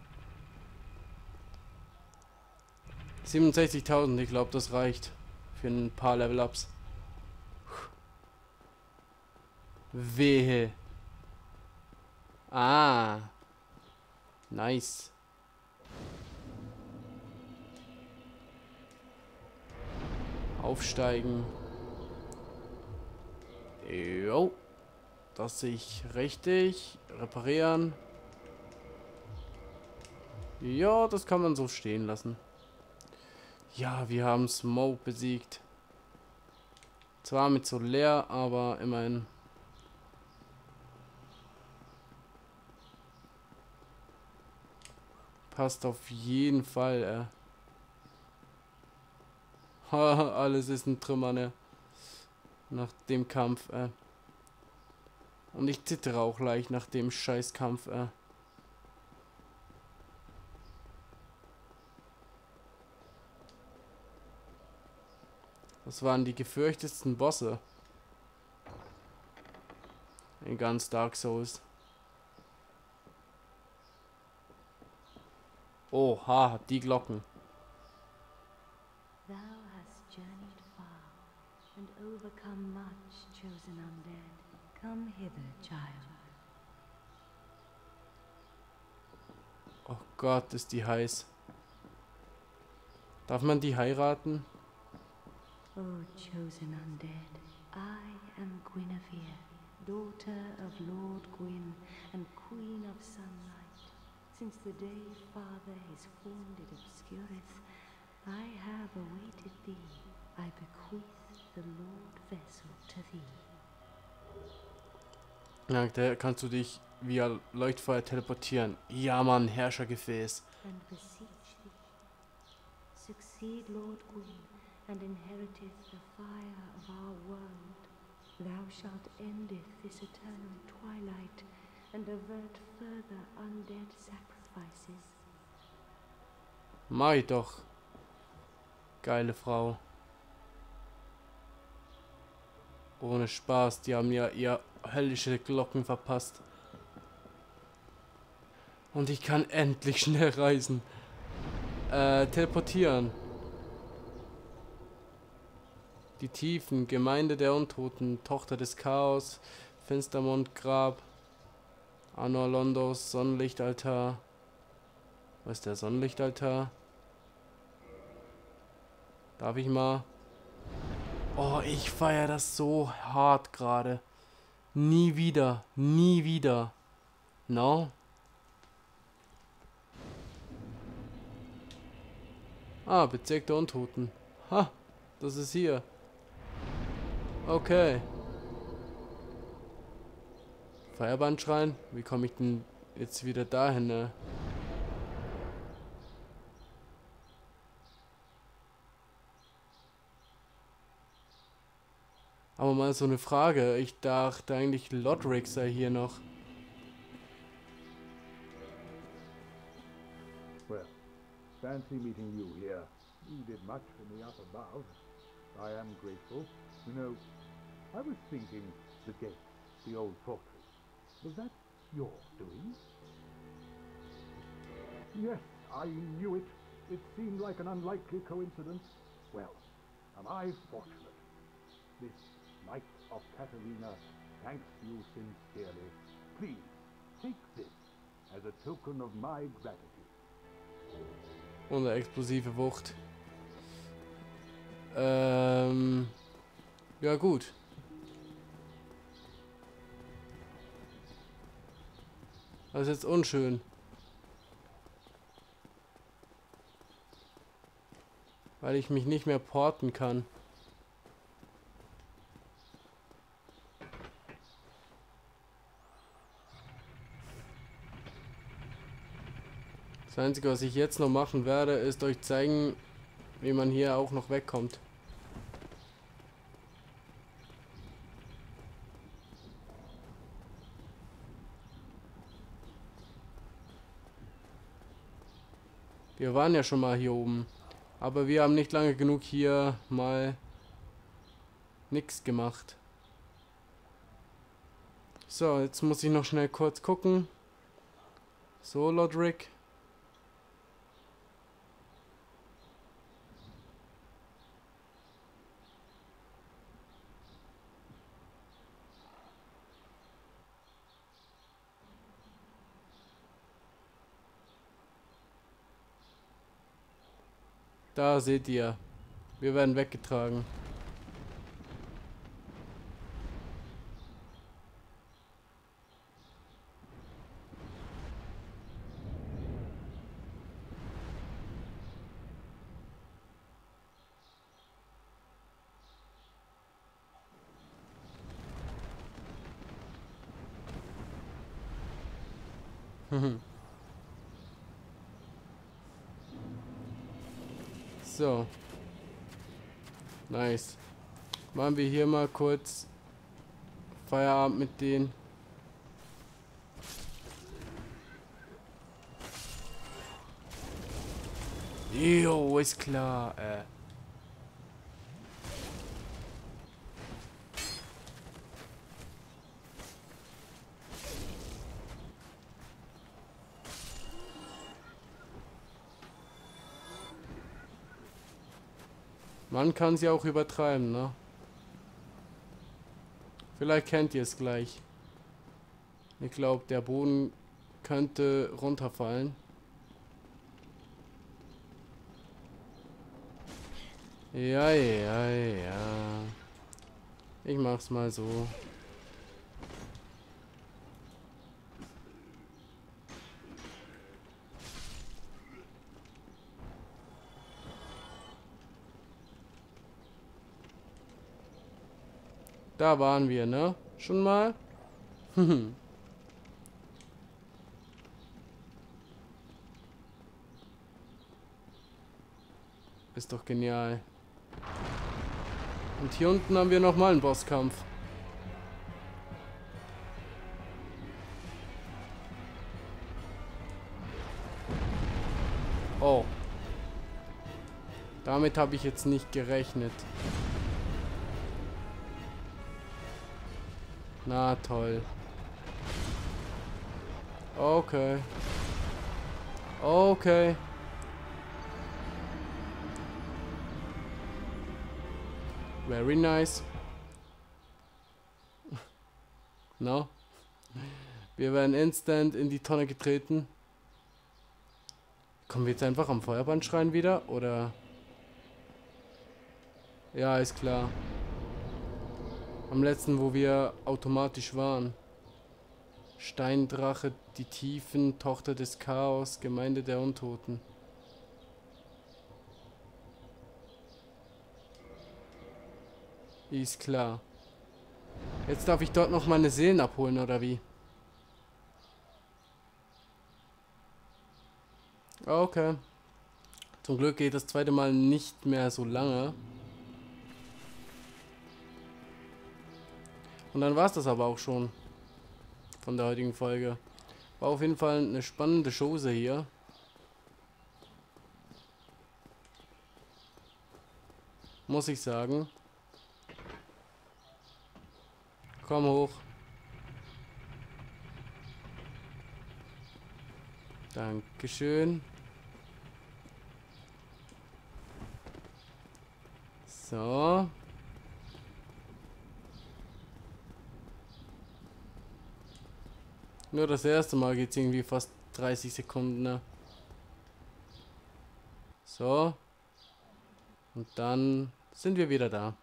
67.000, ich glaube, das reicht für ein paar Level-Ups. Wehe. Ah. Nice. Aufsteigen. Jo. Das sehe ich richtig. Reparieren. Ja, das kann man so stehen lassen. Ja, wir haben Smoke besiegt. Zwar mit so leer, aber immerhin. Passt auf jeden Fall, äh. Alles ist ein Trümmer, ne? Nach dem Kampf, äh. Und ich zittere auch leicht nach dem Scheißkampf, äh. Das waren die gefürchtetsten Bosse. In ganz Dark Souls. Oha, die Glocken. Thou hast journeyed far and overcome much, chosen undead. Come hither, child. Oh Gott, ist die heiß. Darf man die heiraten? O chosen undead, I am Guinevere, daughter of Lord Gwyn and Queen of Sunlight. Since the day Father his form did obscureth, I have awaited thee. I bequeath the Lord Vessel to thee. Ja, da kannst du dich via Leuchtfeuer teleportieren. Ja, Mann, Herrschergefäß. and beseech thee. Succeed Lord Gwyn, and inheriteth the fire of our world. Thou shalt endeth this eternal twilight, and avert further undead sacrifices. Ich doch. Geile Frau. Ohne Spaß, die haben ja ihr höllische Glocken verpasst. Und ich kann endlich schnell reisen. Äh, teleportieren. Die Tiefen, Gemeinde der Untoten, Tochter des Chaos, Finstermond Grab, Anor Londos, Sonnenlichtaltar. Was ist der Sonnenlichtaltar? Darf ich mal? Oh, ich feiere das so hart gerade. Nie wieder, nie wieder. No? Ah, Bezirk der Untoten. Ha, das ist hier. Okay. Feuerbandschrein? Wie komme ich denn jetzt wieder dahin, ne? Aber mal so eine Frage. Ich dachte eigentlich, Lodrick sei hier noch. Well, fancy meeting you here. You did much for me up above. I am grateful. You know, I was thinking the gate, the old fortress. Was that your doing? Yes, I knew it. It seemed like an unlikely coincidence. Well, am I fortunate? This Knight of Katarina thanks you sincerely. Please, take this as a token of my gratitude. Und eine explosive. Ähm. Ja, gut. Das ist jetzt unschön. Weil ich mich nicht mehr porten kann. Das Einzige, was ich jetzt noch machen werde, ist euch zeigen, wie man hier auch noch wegkommt. Wir waren ja schon mal hier oben. Aber wir haben nicht lange genug hier mal nichts gemacht. So, jetzt muss ich noch schnell kurz gucken. So, Lodrick. Da seht ihr. Wir werden weggetragen. So. Nice. Machen wir hier mal kurz Feierabend mit denen. Jo, ist klar. Äh. Man kann sie auch übertreiben, ne? Vielleicht kennt ihr es gleich. Ich glaube, der Boden könnte runterfallen. Ja, ja, ja. Ich mach's mal so. Da waren wir, ne? Schon mal? Ist doch genial. Und hier unten haben wir nochmal einen Bosskampf. Oh. Damit habe ich jetzt nicht gerechnet. Na toll. Okay. Okay. Very nice. no. Wir werden instant in die Tonne getreten. Kommen wir jetzt einfach am Feuerband schreien wieder? Oder... Ja, ist klar. Am letzten, wo wir automatisch waren. Steindrache, die Tiefen, Tochter des Chaos, Gemeinde der Untoten. Ist klar. Jetzt darf ich dort noch meine Seelen abholen, oder wie? Okay. Zum Glück geht das zweite Mal nicht mehr so lange. Und dann war es das aber auch schon von der heutigen Folge. War auf jeden Fall eine spannende Chose hier. Muss ich sagen. Komm hoch. Dankeschön. So. Nur das erste Mal geht es irgendwie fast 30 Sekunden. Ne? So. Und dann sind wir wieder da.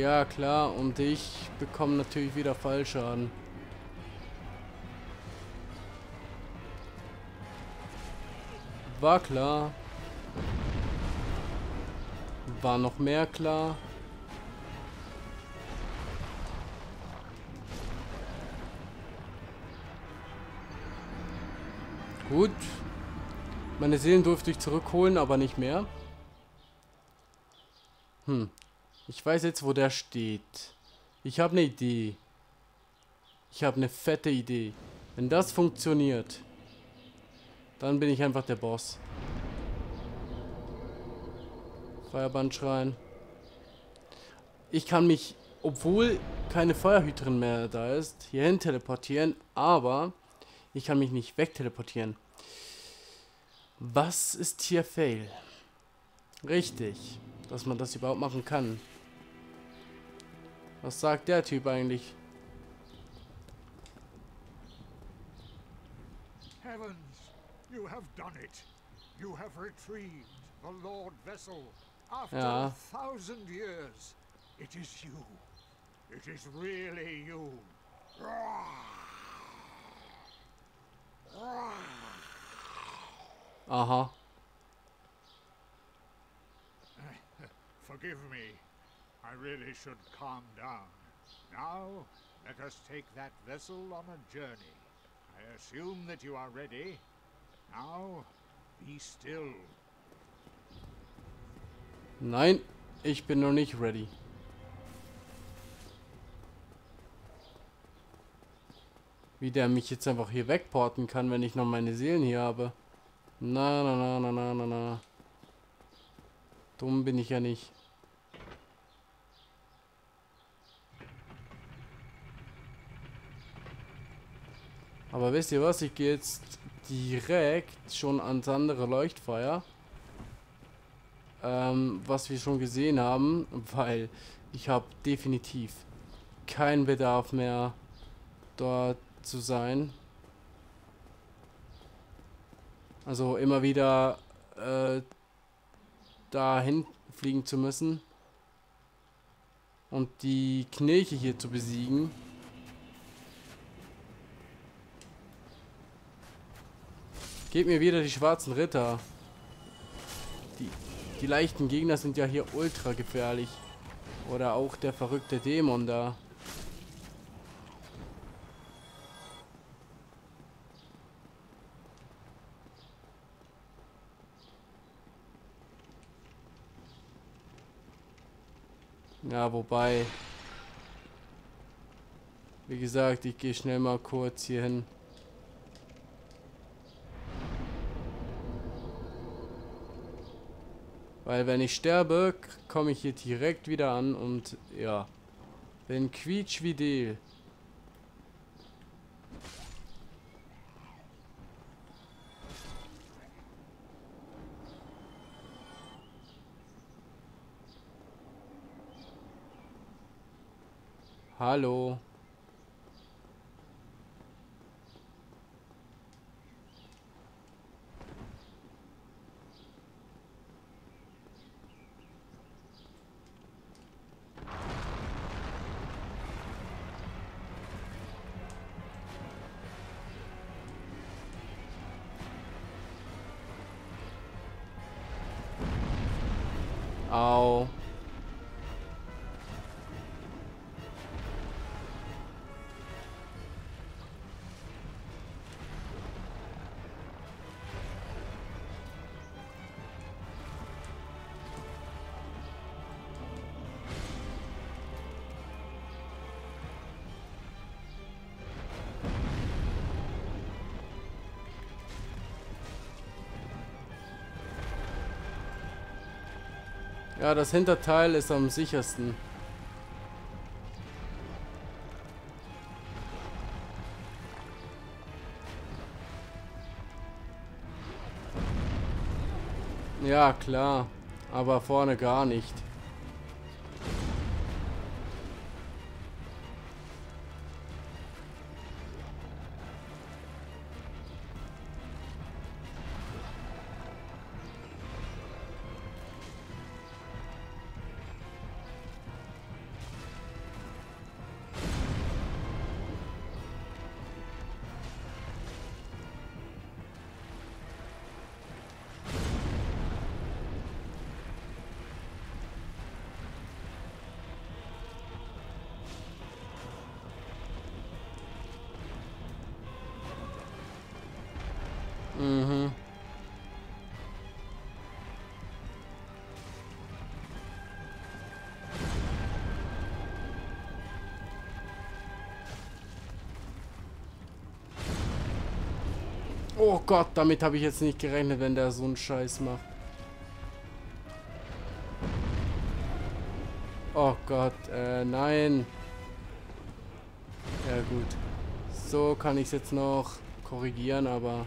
Ja, klar. Und ich bekomme natürlich wieder Fallschaden. War klar. War noch mehr klar. Gut. Meine Seelen durfte ich zurückholen, aber nicht mehr. Hm. Ich weiß jetzt, wo der steht. Ich habe eine Idee. Ich habe eine fette Idee. Wenn das funktioniert, dann bin ich einfach der Boss. Feuerbandschrein. Ich kann mich, obwohl keine Feuerhüterin mehr da ist, hierhin teleportieren, aber ich kann mich nicht wegteleportieren. Was ist hier Fail? Richtig, dass man das überhaupt machen kann. Was sagt der Typ eigentlich? Heavens, you have done it. You have retrieved the Lord Vessel after Ja. a thousand years. It is you. It is really you. Aha. Forgive me. I really should calm down. Now, let us take that vessel on a journey. I assume that you are ready. Now, be still. Nein, ich bin noch nicht ready. Wie der mich jetzt einfach hier wegporten kann, wenn ich noch meine Seelen hier habe. Na, na, na, na, na, na, na. Dumm bin ich ja nicht. Aber wisst ihr was? Ich gehe jetzt direkt schon ans andere Leuchtfeuer. Ähm, was wir schon gesehen haben, weil ich habe definitiv keinen Bedarf mehr dort zu sein. Also immer wieder äh, dahin fliegen zu müssen und die Knirche hier zu besiegen. Gebt mir wieder die schwarzen Ritter. Die, die leichten Gegner sind ja hier ultra gefährlich. Oder auch der verrückte Dämon da. Ja, wobei. Wie gesagt, ich gehe schnell mal kurz hier hin. Weil wenn ich sterbe, komme ich hier direkt wieder an und ja. Bin quietschfidel. Hallo. Au. Ja, das Hinterteil ist am sichersten. Ja, klar. Aber vorne gar nicht. Gott, damit habe ich jetzt nicht gerechnet, wenn der so einen Scheiß macht. Oh Gott, äh, nein. Ja gut. So kann ich es jetzt noch korrigieren, aber...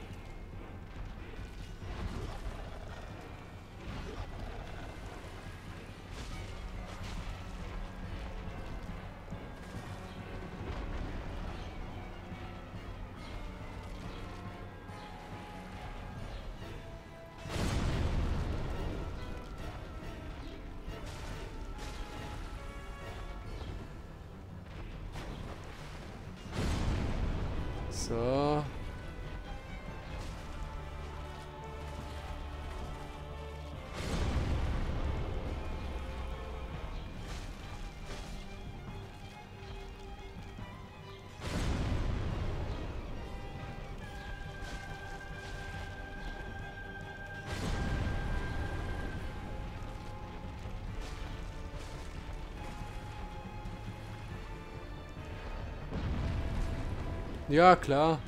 Ja, klar.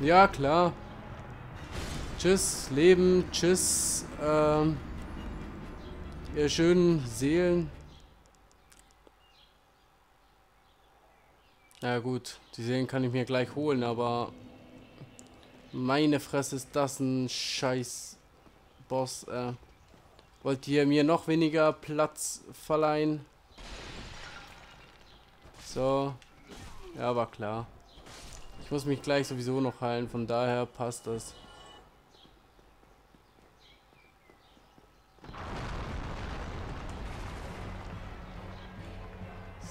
Ja, klar. Tschüss, Leben. Tschüss, ähm, ihr schönen Seelen. Ja gut, die Seelen kann ich mir gleich holen, aber meine Fresse ist das ein scheiß Boss. Äh. Wollt ihr mir noch weniger Platz verleihen? So. Ja, war klar. Ich muss mich gleich sowieso noch heilen, von daher passt das.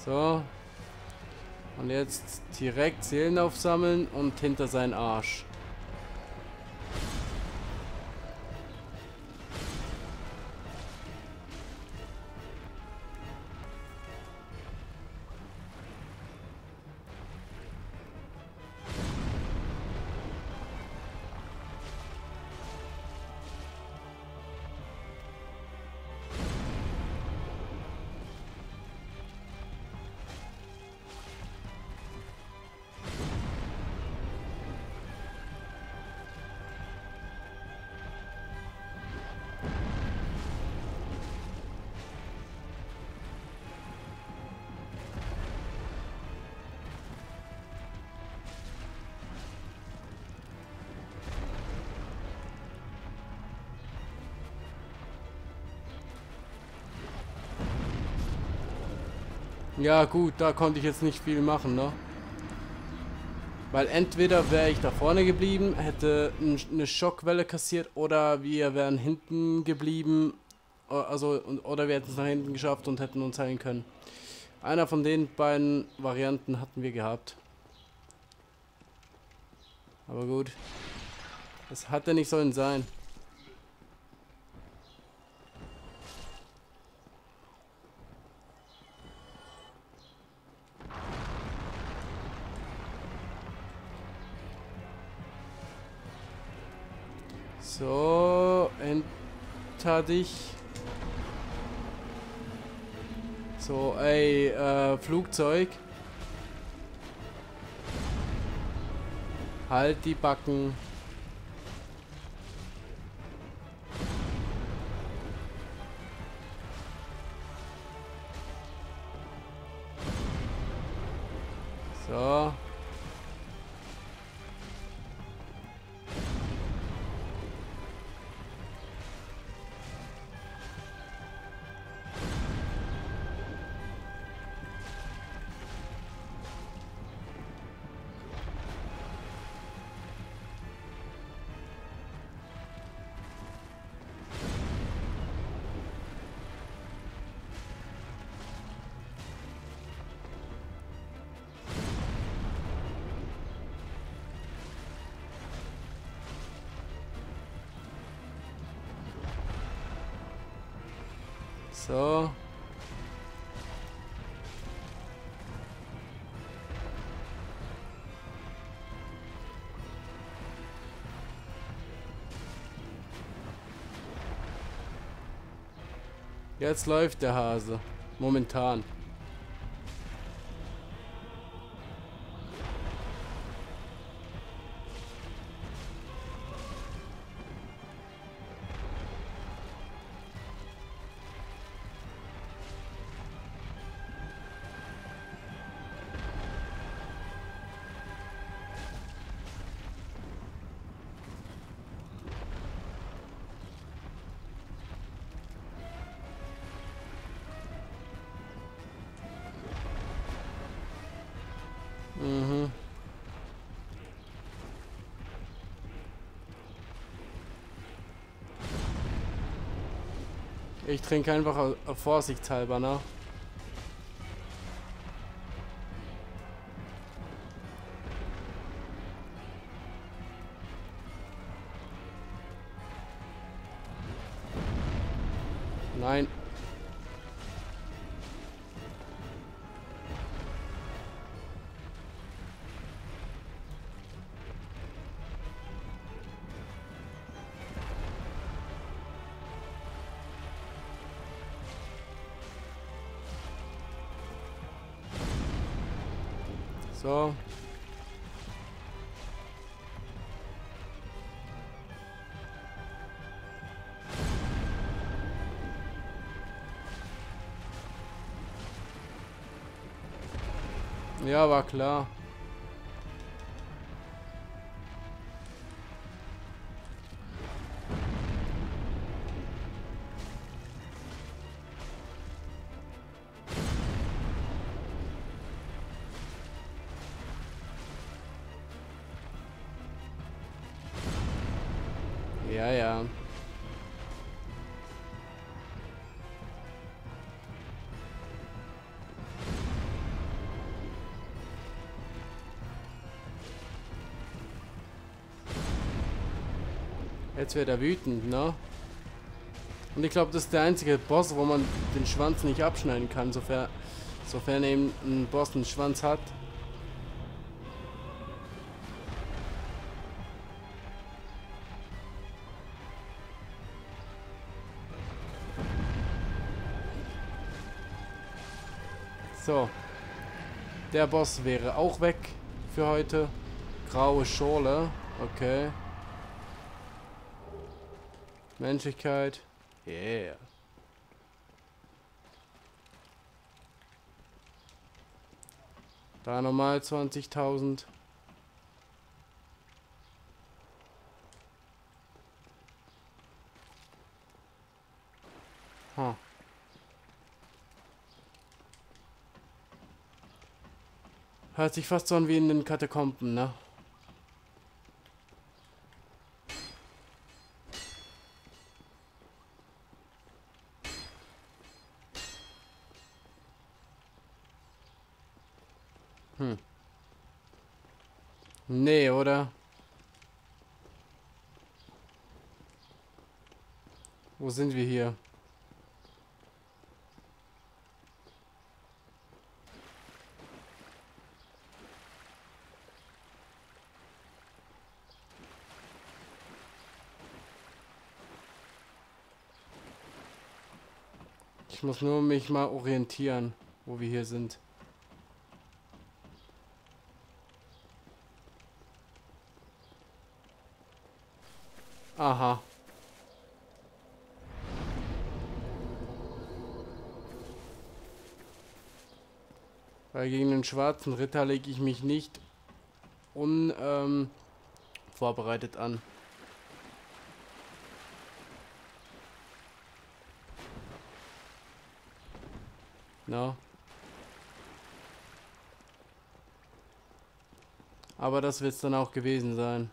So. Und jetzt direkt Seelen aufsammeln und hinter seinen Arsch. Ja gut, da konnte ich jetzt nicht viel machen, ne? Weil entweder wäre ich da vorne geblieben, hätte eine Schockwelle kassiert oder wir wären hinten geblieben, also oder wir hätten es nach hinten geschafft und hätten uns heilen können. Einer von den beiden Varianten hatten wir gehabt. Aber gut. Das hatte nicht sollen sein. So, enter dich. So, ey, äh, Flugzeug. Halt die Backen. Jetzt läuft der Hase. Momentan. Ich trinke einfach vorsichtshalber, ne? Ja, war klar. Jetzt wird er wütend, ne? Und ich glaube, das ist der einzige Boss, wo man den Schwanz nicht abschneiden kann, sofern, sofern eben ein Boss einen Schwanz hat. So. Der Boss wäre auch weg für heute. Graue Schorle. Okay. Menschlichkeit. Yeah. Da nochmal 20.000. Huh. Hört sich fast so an wie in den Katakomben, ne? Hm. Nee, oder? Wo sind wir hier? Ich muss nur mich mal orientieren, wo wir hier sind. Aha. Weil gegen den schwarzen Ritter lege ich mich nicht un ähm, an. No. Aber das wird es dann auch gewesen sein.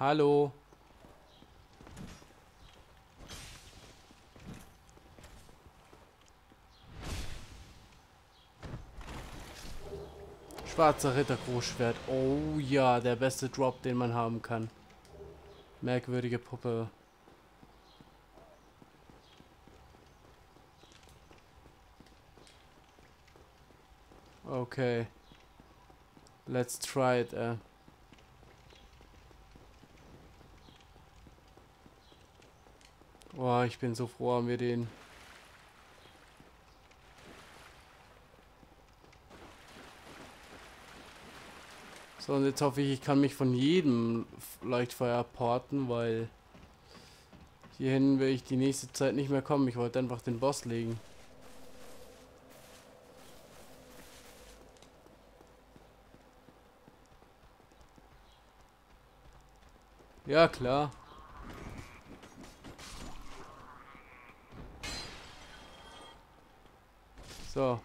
Hallo. Schwarzer Ritter Großschwert. Oh ja, der beste Drop, den man haben kann. Merkwürdige Puppe. Okay. Let's try it, äh. Ich bin so froh, haben wir den. So, und jetzt hoffe ich, ich kann mich von jedem Leuchtfeuer porten, weil hierhin will ich die nächste Zeit nicht mehr kommen. Ich wollte einfach den Boss legen. Ja, klar. So.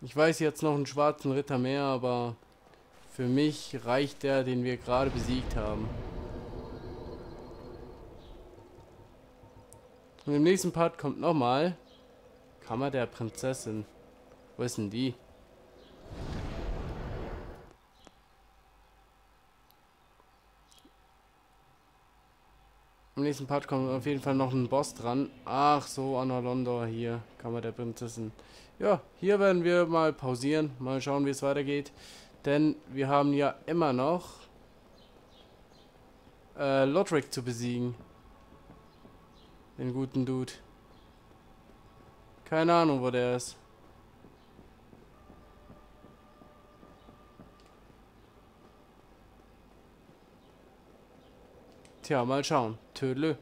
Ich weiß jetzt noch einen schwarzen Ritter mehr, aber für mich reicht der, den wir gerade besiegt haben. Und im nächsten Part kommt nochmal Kammer der Prinzessin. Wo ist denn die? Im nächsten Part kommt auf jeden Fall noch ein Boss dran. Ach so, Anna Londor hier, Kammer der Prinzessin. Ja, hier werden wir mal pausieren, mal schauen, wie es weitergeht. Denn wir haben ja immer noch äh, Lodrick zu besiegen. Den guten Dude. Keine Ahnung, wo der ist. Tja, mal schauen. Tödle.